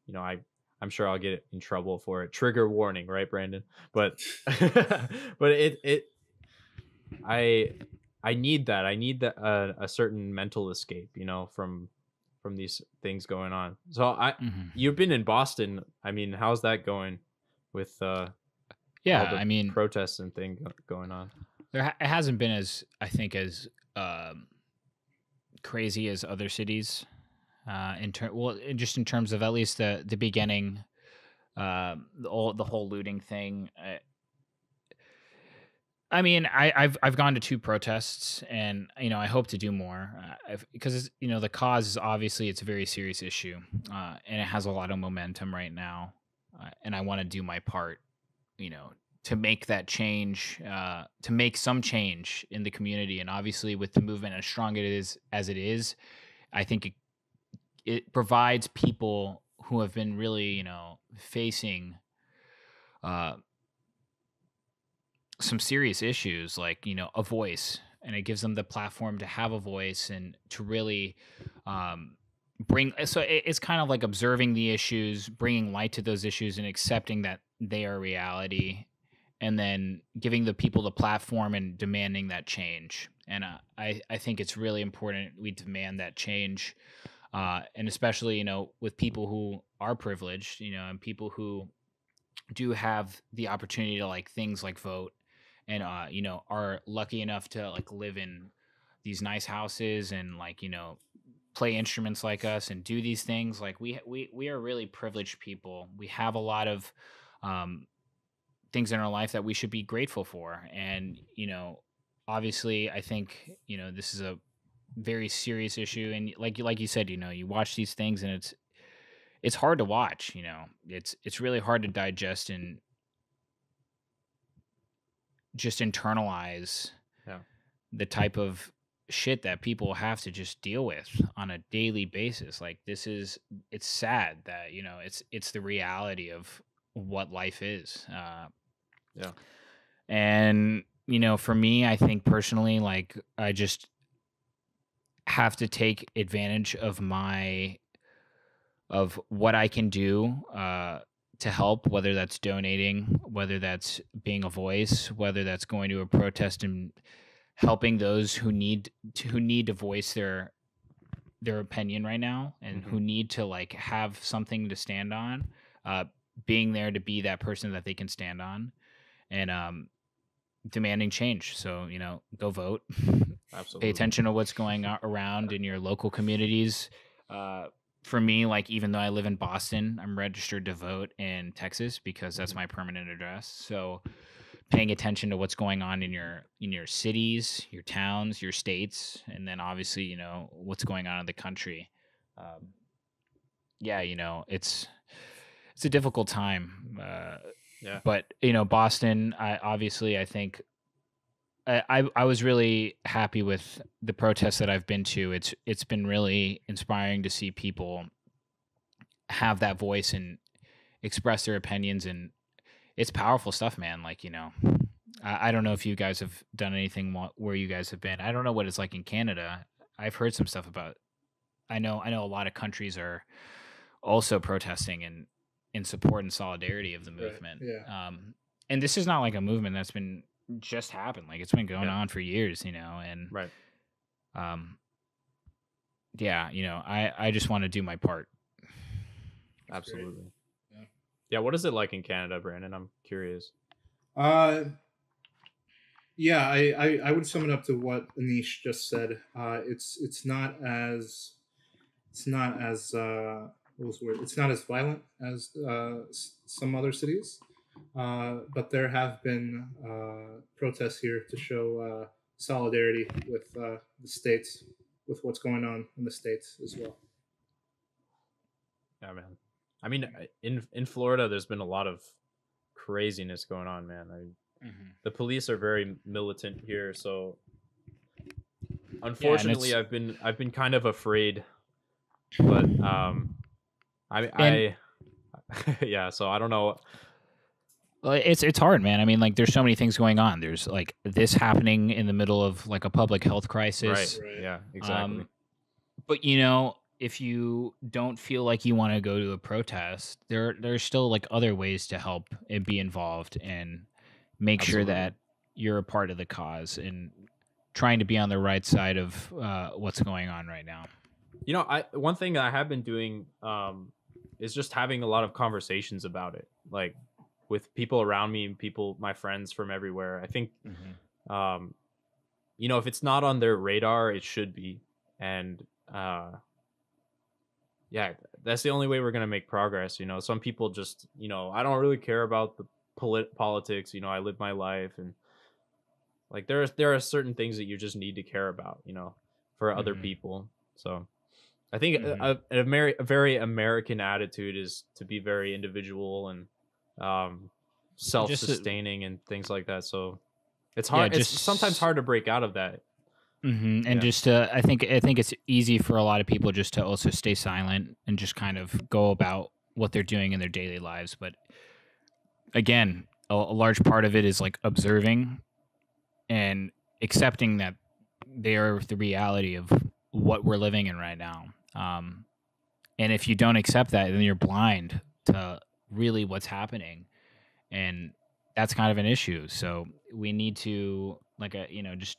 you know I I'm sure I'll get in trouble for it. Trigger warning, right, Brandon? But but it it I I need that. I need that uh, a certain mental escape, you know, from from these things going on. So I mhm. you've been in Boston. I mean, how's that going with uh yeah, I mean protests and thing going on? there ha- it hasn't been as I think as um, crazy as other cities. Uh, in ter- well, in- just in terms of at least the the beginning, um, the all the whole looting thing. I, I mean, I, I've I've gone to two protests, and you know I hope to do more uh, because you know the cause is obviously it's a very serious issue, uh, and it has a lot of momentum right now, uh, and I want to do my part, you know, to make that change, uh, to make some change in the community, and obviously with the movement as strong it is as it is, I think it, it provides people who have been really you know facing. Some serious issues like you know a voice and it gives them the platform to have a voice and to really um, bring so it- it's kind of like observing the issues bringing light to those issues and accepting that they are reality and then giving the people the platform and demanding that change. And uh, I, I think it's really important we demand that change uh, and especially you know with people who are privileged you know and people who do have the opportunity to like things like vote and uh you know are lucky enough to like live in these nice houses and like you know play instruments like us and do these things like we we we are really privileged people. We have a lot of um things in our life that we should be grateful for and you know obviously i think you know this is a very serious issue and like you like you said you know you watch these things and it's it's hard to watch you know? It's it's really hard to digest and just internalize Yeah. the type of shit that people have to just deal with on a daily basis like this is it's sad that you know it's it's the reality of what life is uh Yeah. and you know for me i think personally like i just have to take advantage of my of what i can do uh to help whether that's donating whether that's being a voice whether that's going to a protest and helping those who need to, who need to voice their their opinion right now and Mhm. who need to like have something to stand on uh being there to be that person that they can stand on and um demanding change so you know go vote Absolutely. pay attention to what's going on around in your local communities. Uh, for me, like even though I live in Boston, I'm registered to vote in Texas because that's my permanent address. So paying attention to what's going on in your in your cities, your towns, your states, and then obviously you know what's going on in the country. Um, yeah, you know it's it's a difficult time. Uh, Yeah. but you know Boston, I obviously I think I, I was really happy with the protests that I've been to. It's it's been really inspiring to see people have that voice and express their opinions, and it's powerful stuff, man. Like you know, I, I don't know if you guys have done anything where you guys have been. I don't know what it's like in Canada. I've heard some stuff about. I know I know a lot of countries are also protesting and in support and solidarity of the Right, movement. yeah. Um, and this is not like a movement that's been just happened. Like it's been going Yeah. on for years, you know. And Right. um, yeah, you know, I I just want to do my part. Absolutely. Yeah. Yeah. What is it like in Canada, Brandon? I'm curious. Uh, yeah, I, I, I would sum it up to what Aneesh just said. Uh, it's it's not as it's not as uh, those words. It's not as violent as uh, s- some other cities, uh, but there have been uh, protests here to show uh, solidarity with uh, the states, with what's going on in the states as well. Yeah, man. I mean, uh, in in Florida, there's been a lot of craziness going on, man. I, the police are very militant here, so unfortunately, it's- I've been I've been kind of afraid, but um, I I yeah, so I don't know. Well, it's it's hard, man. I mean, like, there's so many things going on. There's like this happening in the middle of like a public health crisis. Right? Right. Yeah, exactly. Um, but you know, if you don't feel like you want to go to a protest, there there's still like other ways to help and be involved and make sure that you're a part of the cause and trying to be on the right side of uh, what's going on right now. you know, I one thing that I have been doing um is just having a lot of conversations about it, like with people around me and people, my friends from everywhere. I think um you know if it's not on their radar it should be and uh yeah that's the only way we're going to make progress you know some people just you know i don't really care about the polit- politics you know i live my life and like there are there are certain things that you just need to care about you know for other Mhm. people so i think a- Mhm. a, a, very, a very american attitude is to be very individual and um self-sustaining and things like that so it's Yeah, hard it's sometimes hard to break out of that hmm And Yeah. just to, I think, I think it's easy for a lot of people just to also stay silent and just kind of go about what they're doing in their daily lives. But again, a, a large part of it is like observing and accepting that they are the reality of what we're living in right now. Um, and if you don't accept that, then you're blind to really what's happening, and that's kind of an issue. So we need to, like, a you know, just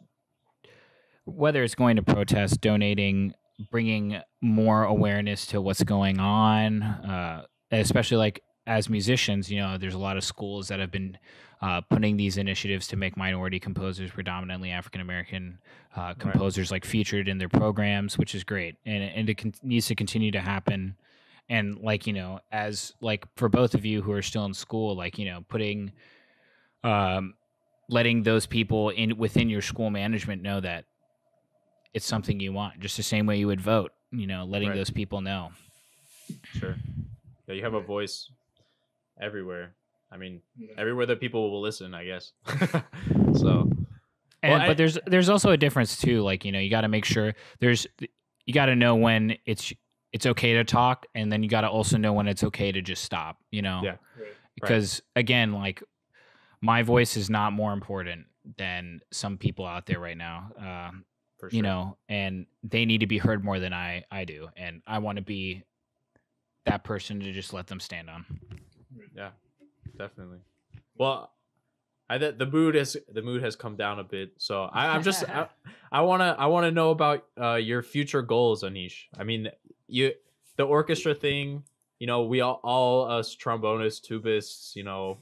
whether it's going to protest, donating, bringing more awareness to what's going on, uh, especially like as musicians, you know, there's a lot of schools that have been uh, putting these initiatives to make minority composers, predominantly African American uh, composers, like featured in their programs, which is great, and and it con- needs to continue to happen. And like you know, as like for both of you who are still in school, like you know, putting, um, letting those people in within your school management know that it's something you want, just the same way you would vote. You know, letting Right. those people know. sure yeah you have a voice everywhere i mean Yeah. everywhere that people will listen i guess so And I- but there's there's also a difference too. Like you know, you got to make sure there's you got to know when it's it's okay to talk, and then you got to also know when it's okay to just stop. You know, Yeah. Right. because again, like my voice is not more important than some people out there right now. Uh, for sure you know, and they need to be heard more than I I do, and I want to be that person to just let them stand on. yeah definitely well I the, the mood has the mood has come down a bit, so I, I'm just I, I wanna I wanna know about uh, your future goals, Aneesh. I mean, you the orchestra thing. You know, we all all us trombonists, tubists. You know,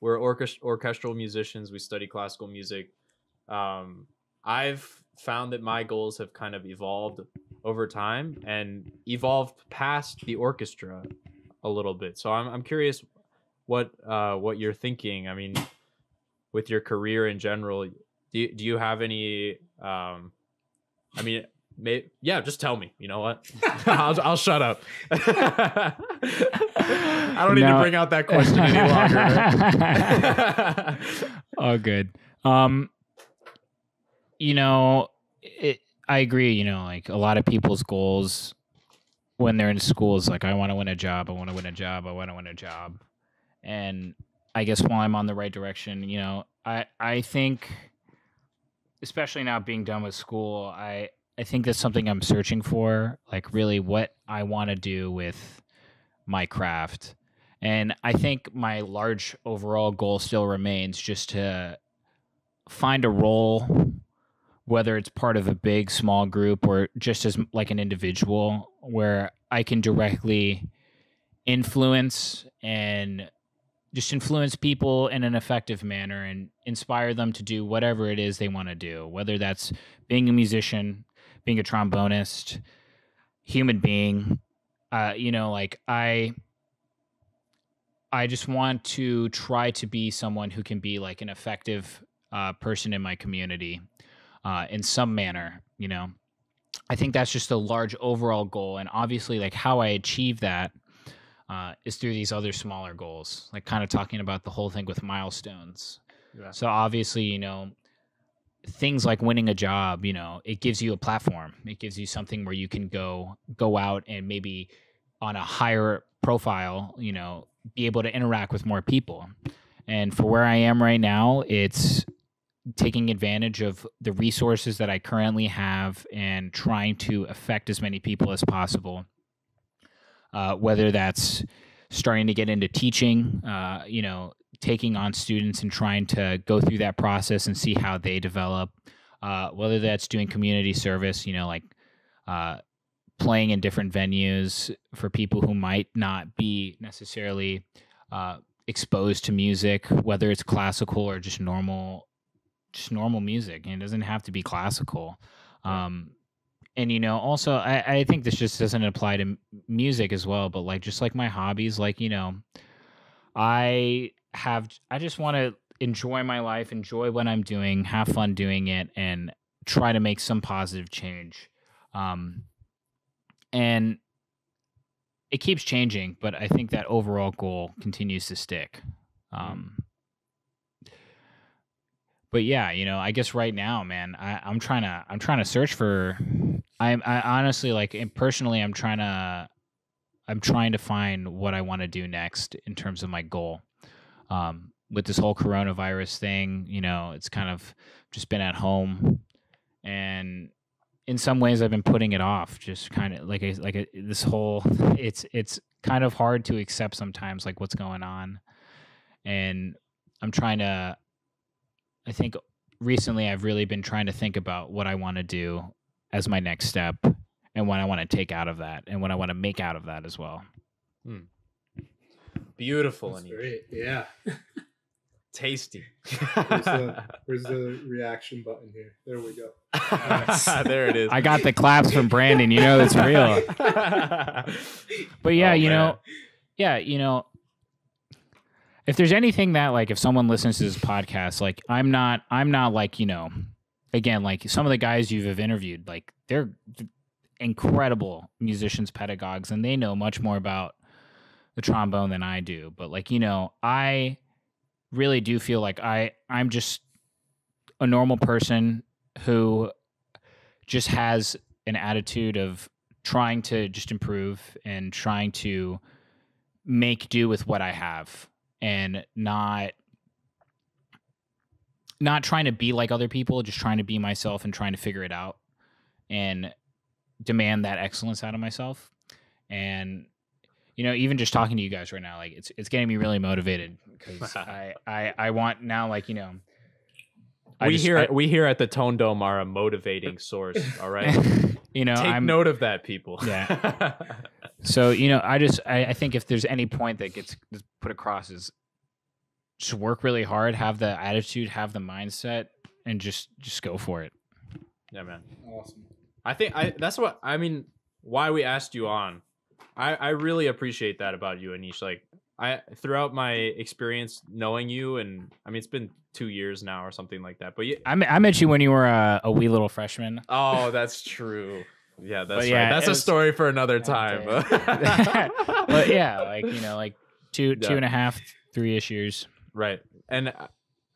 we're orchest- orchestral musicians. We study classical music. Um, I've found that my goals have kind of evolved over time and evolved past the orchestra a little bit. So I'm I'm curious what uh what you're thinking. I mean, with your career in general, do you, do you have any um I mean, may, yeah, just tell me. You know what? I'll I'll shut up. I don't need to bring out that question any longer. oh, good. Um, you know, it, I agree. You know, like a lot of people's goals when they're in school is like, I want to win a job. I want to win a job. I want to win a job. And I guess while I'm on the right direction, you know, I I think, especially now being done with school, I I think that's something I'm searching for. Like really, what I want to do with my craft. And I think my large overall goal still remains just to find a role, whether it's part of a big, small group, or just as like an individual, where I can directly influence and just influence people in an effective manner and inspire them to do whatever it is they want to do, whether that's being a musician, being a trombonist, human being, uh, you know, like I, I just want to try to be someone who can be like an effective uh, person in my community uh, in some manner. You know, I think that's just a large overall goal, and obviously, like how I achieve that uh, is through these other smaller goals, like kind of talking about the whole thing with milestones. Yeah. So obviously, you know, things like winning a job, you know, it gives you a platform. It gives you something where you can go go out and maybe on a higher profile, you know, be able to interact with more people. And for where I am right now, it's taking advantage of the resources that I currently have and trying to affect as many people as possible. Uh, whether that's starting to get into teaching, uh, you know, taking on students and trying to go through that process and see how they develop. Uh, whether that's doing community service, you know, like uh, playing in different venues for people who might not be necessarily uh, exposed to music, whether it's classical or just normal, just normal music. And it doesn't have to be classical. Um, and you know, also, I, I think this just doesn't apply to music as well, but like just like my hobbies, like you know, I have I just want to enjoy my life, enjoy what I'm doing, have fun doing it, and try to make some positive change. Um, and it keeps changing, but I think that overall goal continues to stick. Um, but yeah, you know, I guess right now, man, I, I'm trying to I'm trying to search for. I'm I honestly like personally, I'm trying to I'm trying to find what I want to do next in terms of my goal. Um, with this whole coronavirus thing, you know, it's kind of just been at home, and in some ways, I've been putting it off. Just kind of like a, like a, this whole, it's it's kind of hard to accept sometimes, like what's going on, and I'm trying to. I think recently I've really been trying to think about what I want to do as my next step and what I want to take out of that and what I want to make out of that as well. Beautiful That's and great. Yeah. tasty. Where's the, where's the reaction button here? There we go. there it is. I got the claps from Brandon. You know it's real. But yeah, Oh, you man. know, yeah, you know, if there's anything that like if someone listens to this podcast, like I'm not, I'm not like you know, again, like some of the guys you have interviewed, like they're incredible musicians, pedagogues, and they know much more about the trombone than I do. But like you know, I really do feel like I, I'm just a normal person who just has an attitude of trying to just improve and trying to make do with what I have and not not trying to be like other people, just trying to be myself and trying to figure it out and demand that excellence out of myself. And you know, even just talking to you guys right now, like it's it's getting me really motivated because I, I I want now like, you know, I we just- here I- we here at the Tone Dome are a motivating source. All right, you know, take I'm note of that, people. Yeah. So you know, I just I, I think if there's any point that gets gets put across is just work really hard, have the attitude, have the mindset, and just just go for it. yeah, man. Awesome. I think I that's what I mean. Why we asked you on, I I really appreciate that about you, Aneesh. Like I throughout my experience knowing you, and I mean it's been two years now or something like that. But you, I met, I met you when you were a, a wee little freshman. oh, that's true. Yeah, that's yeah, right. That's a was- story for another time. But yeah, like you know, like two Yeah. two and a half, three ish years. right and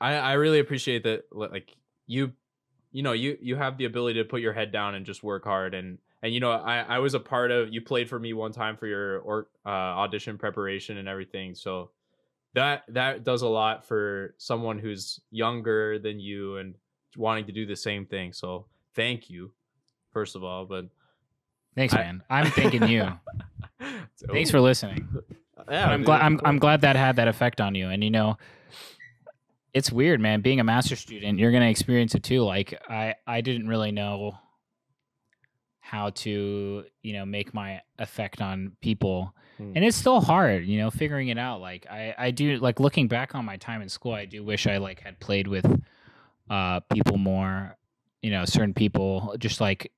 i i really appreciate that like you you know you you have the ability to put your head down and just work hard and and you know i i was a part of you played for me one time for your or uh, audition preparation and everything so that that does a lot for someone who's younger than you and wanting to do the same thing so thank you first of all but Thanks, I- man. I'm thanking you. Thanks for listening. yeah I'm dude, glad I'm I'm glad that had that effect on you. And you know, it's weird, man. Being a master student, you're gonna experience it too. Like I I didn't really know how to you know make my effect on people Hmm. and it's still hard you know figuring it out like i i do like looking back on my time in school i do wish i like had played with uh people more you know certain people just like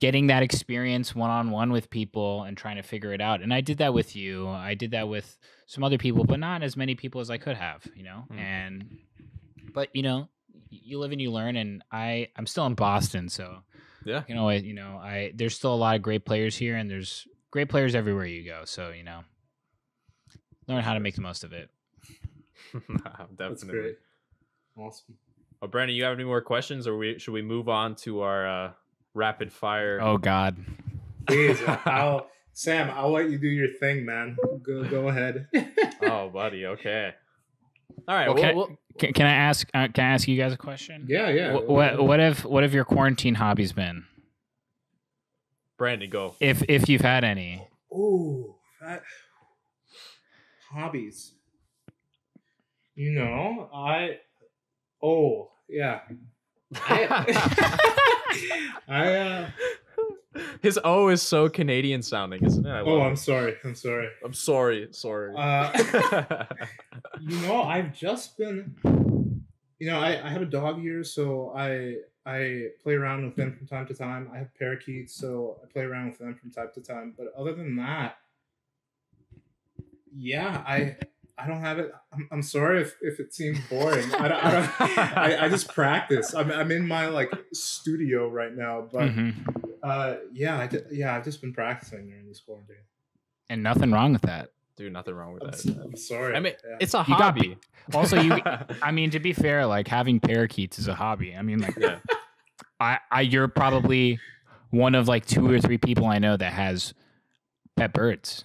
getting that experience one on one with people and trying to figure it out. And I did that with you. I did that with some other people, but not as many people as I could have, you know. Mm. And but you know, you live and you learn. And I I'm still in Boston, so Yeah. you know, I, you know, I there's still a lot of great players here, and there's great players everywhere you go. So you know, learn how to make the most of it. That's Definitely. great. Awesome. Oh, Brandon, you have any more questions, or we should we move on to our uh, rapid fire? Oh God. Please, I'll Sam. I'll let you do your thing, man. Go go ahead. Oh, buddy. Okay. All right. Well, well, can- well- Can, can I ask? Uh, can I ask you guys a question? yeah, yeah. What, what what have what have your quarantine hobbies been? Brandon, go. If if you've had any. Ooh, that hobbies. You know, I. Oh yeah. I, I uh, His O is so Canadian sounding, isn't it? Oh, I'm it. sorry. I'm sorry. I'm sorry. Sorry. Uh, you know, I've just been. You know, I, I have a dog here, so I I play around with them from time to time. I have parakeets, so I play around with them from time to time. But other than that, yeah, I I don't have it. I'm, I'm sorry if, if it seems boring. I, don't, I, don't, I, I just practice. I'm, I'm in my like studio right now, but Mhm. Uh, yeah, I ju- yeah, I've just been practicing during this quarantine. And nothing wrong with that. Dude, nothing wrong with I'm, that. I'm sorry. I mean, Yeah. it's a You got hobby. Also, you. I mean, to be fair, like having parakeets is a hobby. I mean, like yeah. I, I you're probably one of like two or three people I know that has pet birds.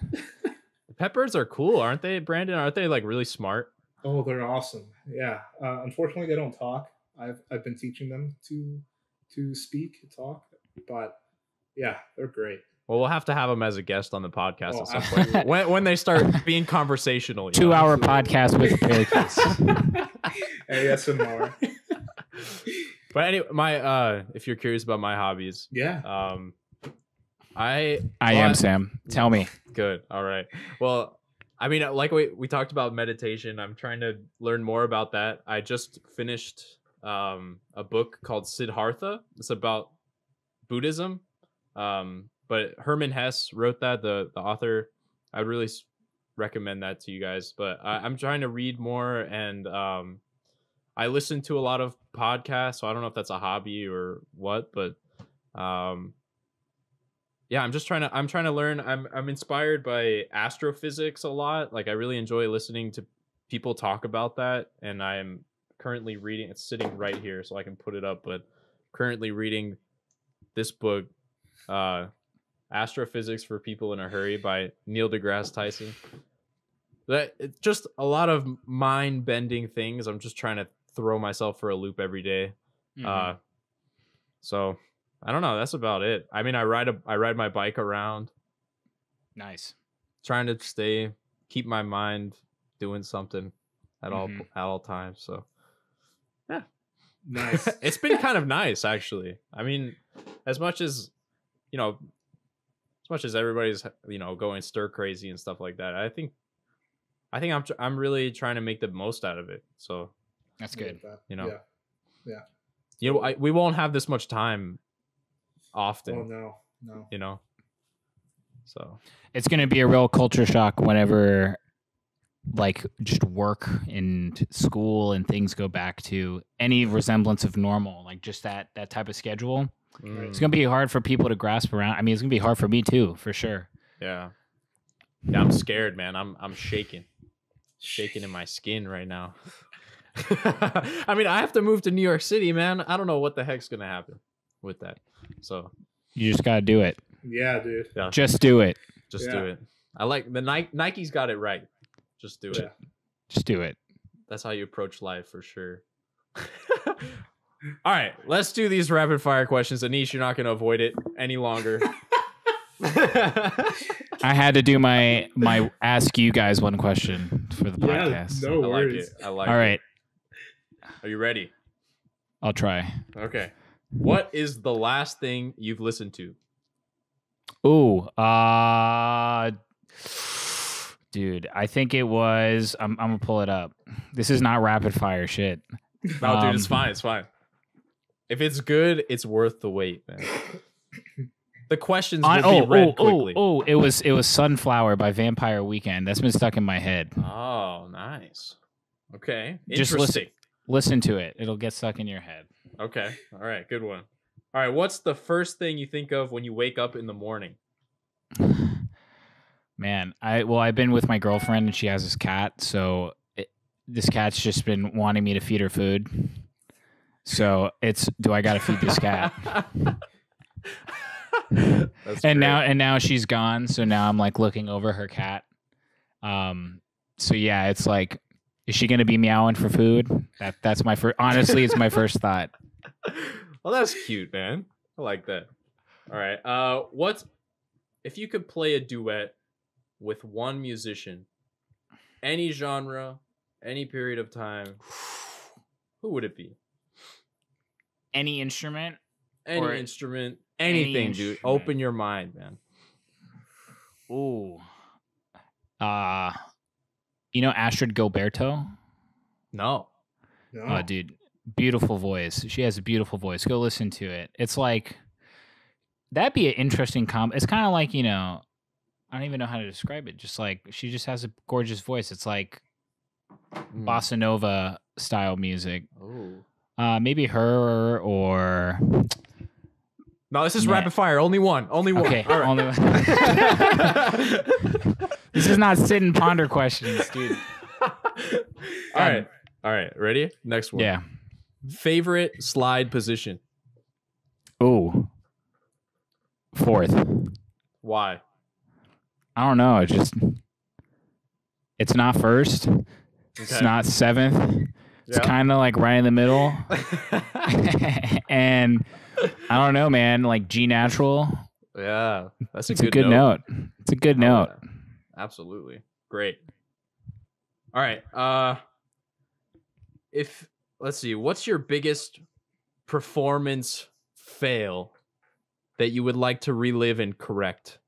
Pet birds are cool, aren't they, Brandon? Aren't they like really smart? Oh, they're awesome. Yeah. Uh, unfortunately, they don't talk. I've I've been teaching them to to speak, talk, but yeah, they're great. Well, we'll have to have them as a guest on the podcast Oh, at some absolutely. point when, when they start being conversational. Two know? hour absolutely. podcast with parakeets. ASMR. But anyway, my uh, if you're curious about my hobbies, Yeah. um, I I well, am Sam. Tell me. Good. All right. Well, I mean, like we we talked about meditation. I'm trying to learn more about that. I just finished um, a book called Siddhartha. It's about Buddhism. Um, but Hermann Hesse wrote that. The the author. I'd really recommend that to you guys. But I, I'm trying to read more, and um, I listen to a lot of podcasts. So I don't know if that's a hobby or what, but um, yeah i'm just trying to i'm trying to learn i'm i'm inspired by astrophysics a lot like i really enjoy listening to people talk about that and i'm currently reading it's sitting right here so i can put it up but currently reading this book uh astrophysics for people in a hurry by neil degrasse tyson that it's just a lot of mind bending things i'm just trying to throw myself for a loop every day Mhm. uh, so I don't know. That's about it. I mean, I ride a I ride my bike around, nice. trying to stay keep my mind doing something at all Mhm. at all times. So yeah, Nice. it's been kind of nice actually. I mean, as much as you know, as much as everybody's you know going stir crazy and stuff like that, I think I think I'm tr- I'm really trying to make the most out of it. So That's good. that. You know. Yeah. you know, I, we won't have this much time often. Oh no, no. You know, so It's going to be a real culture shock whenever like just work and school and things go back to any resemblance of normal, like just that that type of schedule. Mm, It's going to be hard for people to grasp around. I mean, it's going to be hard for me too, for sure. Yeah. Yeah, I'm scared, man. I'm I'm shaking. Shaking in my skin right now. I mean, I have to move to New York City, man. I don't know what the heck's gonna happen with that. So You just got to do it. Yeah, dude. Just do it. just Yeah. do it. I like the Nike Nike's got it right. Just do it. Just do it. That's how you approach life for sure. All right, let's do these rapid fire questions. Aneesh, you're not gonna avoid it any longer. I had to do my my ask you guys one question for the Yeah, podcast. no I like worries. it. I like All it. right, Are you ready? I'll try. Okay. What is the last thing you've listened to? Ooh, uh dude, I think it was I'm I'm gonna pull it up. This is not rapid fire shit. No, dude, it's Um, fine. It's fine. If it's good, it's worth the wait, man. the questions I- will oh, be read oh, oh, quickly. oh, it was it was Sunflower by Vampire Weekend. That's been stuck in my head. Oh, nice. Okay. Just Interesting. listen. Listen to it. It'll get stuck in your head. Okay. All right. Good one. All right. What's the first thing you think of when you wake up in the morning? Man, I well, I've been with my girlfriend and she has this cat, so it, this cat's just been wanting me to feed her food. So it's do I got to feed this cat? And now and now she's gone, so now I'm like looking over her cat. Um, so yeah, it's like, is she gonna be meowing for food? That that's my first. Honestly, it's my first thought. well, that's cute, man. I like that. All right. Uh, what if you could play a duet with one musician, any genre, any period of time? Who would it be? Any instrument? Any Or instrument, anything, dude. instrument. Open your mind, man. Ooh. Uh you know Astrud Gilberto? No. No. Oh, dude, beautiful voice. She has a beautiful voice. Go listen to it. It's like that'd be an interesting comp. It's kind of like you know, I don't even know how to describe it. Just like she just has a gorgeous voice. It's like Mm. bossa nova style music. Oh. Uh, maybe her or No, this is rapid fire. Only one. Only one. okay. Right. only- this is not sit and ponder questions, dude. All right. All right. Ready? Next one. Yeah. Favorite slide position. Ooh. Fourth. Why? I don't know. It's just it's not first. It's not seventh. It's Yeah. kind of like right in the middle. and I don't know, man. Like G natural. yeah. That's a It's good, a good note. It's a good Oh, note. yeah. Absolutely. Great. All right. Uh if let's see, what's your biggest performance fail that you would like to relive and correct?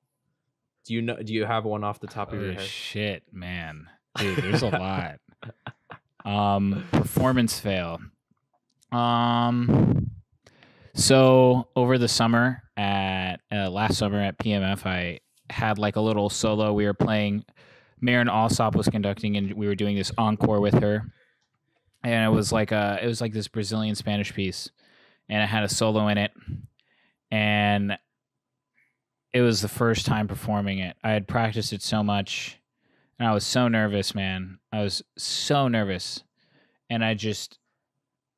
Do you know do you have one off the top of your Oh, head? shit, man. Dude, there's a lot. Um, performance fail. Um, so over the summer at uh, last summer at PMF, I had like a little solo. We were playing. Marin Alsop was conducting, and we were doing this encore with her. And it was like a, it was like this Brazilian Spanish piece, and it had a solo in it, and it was the first time performing it. I had practiced it so much, and I was so nervous, man. I was so nervous, and I just,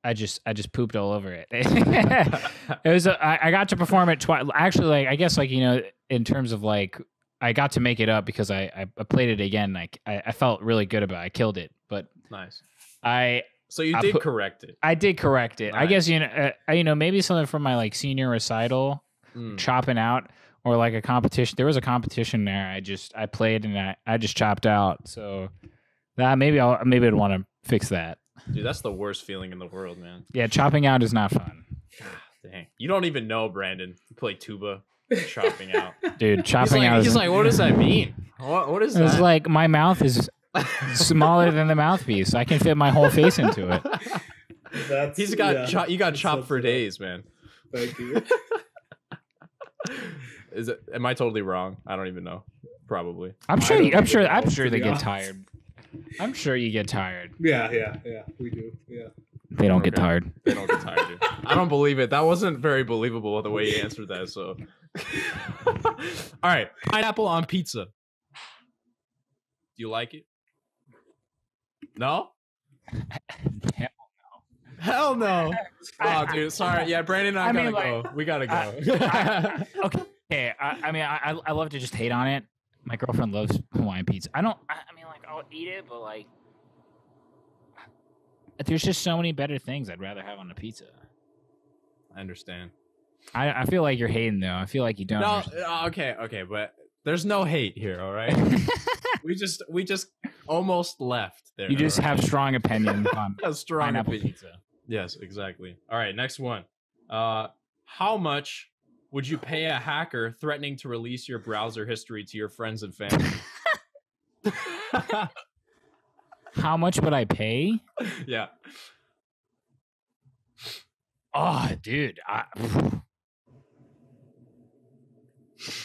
I just, I just pooped all over it. it was, a, I, I got to perform it twice. Actually, like I guess, like you know, in terms of like, I got to make it up because I, I, played it again. Like I, I felt really good about. it. I killed it, but nice. I, So you I did put- correct it. I did correct it. I guess you know, uh, I- you know, maybe something from my like senior recital Mm. chopping out or like a competition there was a competition there i just i played and i, I just chopped out so that maybe i'll maybe i'd want to fix that Dude, that's the worst feeling in the world, man. yeah chopping out is not fun Dang. You don't even know, Brandon. You play tuba, chopping out. dude He's chopping like, out he's like, what does that mean? What, what is that? it's like my mouth is smaller than the mouthpiece i can fit my whole face into it That's, He's got yeah, cho- you got that chopped for days, man. Thank you. Is it? Am I totally wrong? I don't even know. Probably. i'm sure you, i'm sure i'm sure they get honest. tired i'm sure you get tired Yeah, yeah, yeah. We do. Yeah. they don't get tired They don't get tired. Dude. I don't believe it. That wasn't very believable the way you answered that. So, all right, pineapple on pizza. Do you like it? No. Hell no. Oh, dude. Sorry. Yeah, Brandon and I, I gotta mean, go. We gotta go. I- okay I, I mean I, I love to just hate on it my girlfriend loves hawaiian pizza i don't I, I mean like i'll eat it but like there's just so many better things i'd rather have on a pizza I understand. i, I feel like you're hating though i feel like you don't No. understand. uh, Okay. Okay. But there's no hate here. All right. we just we just almost left there. you just right? have strong opinions on a strong pineapple opinion. pizza Yes, exactly. All right, next one. Uh, how much would you pay a hacker threatening to release your browser history to your friends and family? how much would i pay yeah. oh dude I,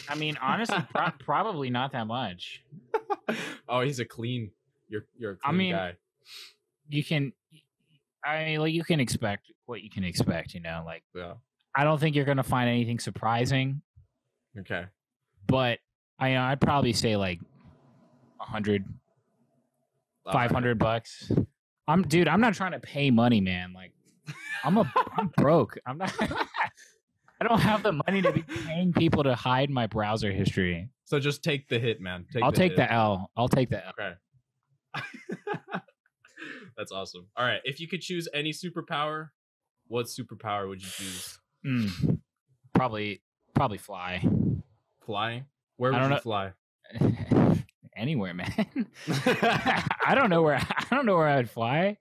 I mean, honestly, pro- probably not that much. oh, he's a clean. You're you're a I clean mean, guy. You can, I mean, like you can expect what you can expect. You know, like Yeah. I don't think you're gonna find anything surprising, Okay. but I I'd probably say like a hundred, All five right. hundred bucks. I'm dude. I'm not trying to pay money, man. Like I'm a I'm broke. I'm not. I don't have the money to be paying people to hide my browser history. So just take the hit, man. Take I'll the take hit. the L. I'll take the L. Okay. That's awesome. All right. If you could choose any superpower, what superpower would you choose? Mm, probably probably fly Fly? Where I would don't you know. fly? anywhere, man. I don't know where I don't know where I would fly.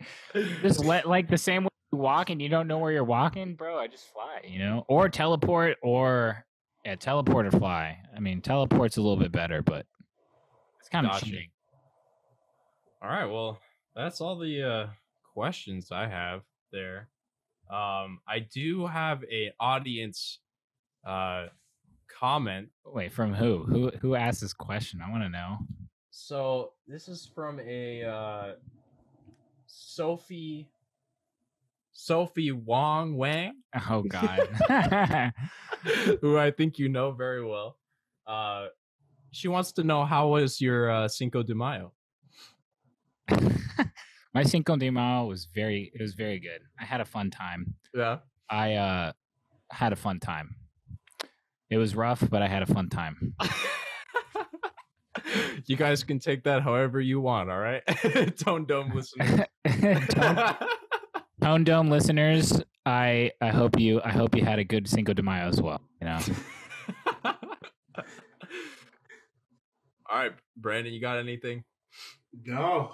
Just let like the same way you walk and you don't know where you're walking, bro. I just fly, you know, or teleport, or yeah, teleport or fly. I mean, teleport's a little bit better, but it's kind of cheating. All right. Well, that's all the uh, questions I have there. Um, I do have a audience uh, comment. Wait, from who? Who who asked this question? I want to know. So this is from a uh, Sophie Sophie Wong Wang. Oh God. who I think you know very well. Uh, she wants to know how was your uh, Cinco de Mayo? My Cinco de Mayo was very it was very good. I had a fun time. Yeah. I uh had a fun time. It was rough, but I had a fun time. you guys can take that however you want. All right, Tone Dome listeners. Tone, Tone Dome listeners, I I hope you I hope you had a good Cinco de Mayo as well. You know, all right, Brandon, you got anything? No,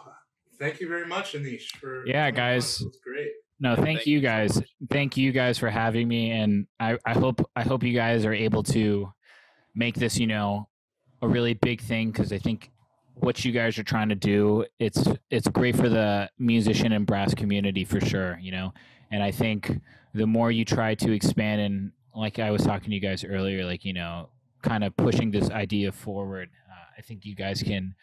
thank you very much, Aneesh. For Yeah, guys. It was great. no, thank, thank you you so guys. much. thank you guys for having me, and I I hope I hope you guys are able to make this you know a really big thing because I think what you guys are trying to do it's it's great for the musician and brass community for sure you know and i think the more you try to expand and like i was talking to you guys earlier like you know kind of pushing this idea forward uh, i think you guys can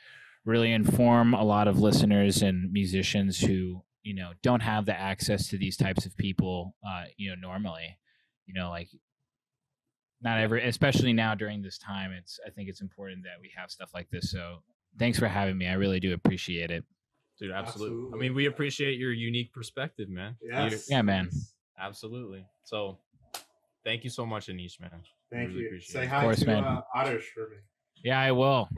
really inform a lot of listeners and musicians who you know don't have the access to these types of people uh, you know normally you know like not every especially now during this time it's i think it's important that we have stuff like this so thanks for having me i really do appreciate it Dude, absolutely. I mean, we appreciate your unique perspective, man. You- Yes. Yeah, man. absolutely. So, thank you so much, Aneesh, man. Thank Really you. Say it. hi course, to man. Uh, Otters for me. Yeah i will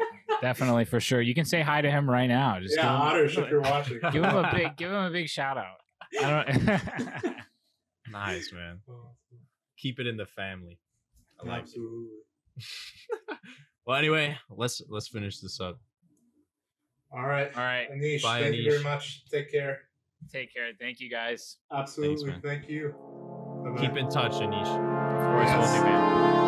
definitely for sure you can say hi to him right now just yeah, give, him, Otters, if you're watching. give him a big give him a big shout out I don't, Nice, man. Keep it in the family. I like. Absolutely. Well, anyway, let's let's finish this up. All right. all right Aneesh, Bye, thank you very much. Take care. take care thank you guys Absolutely. man. Thank you. Bye-bye. Keep in touch, Aneesh. of course Yes. we'll do man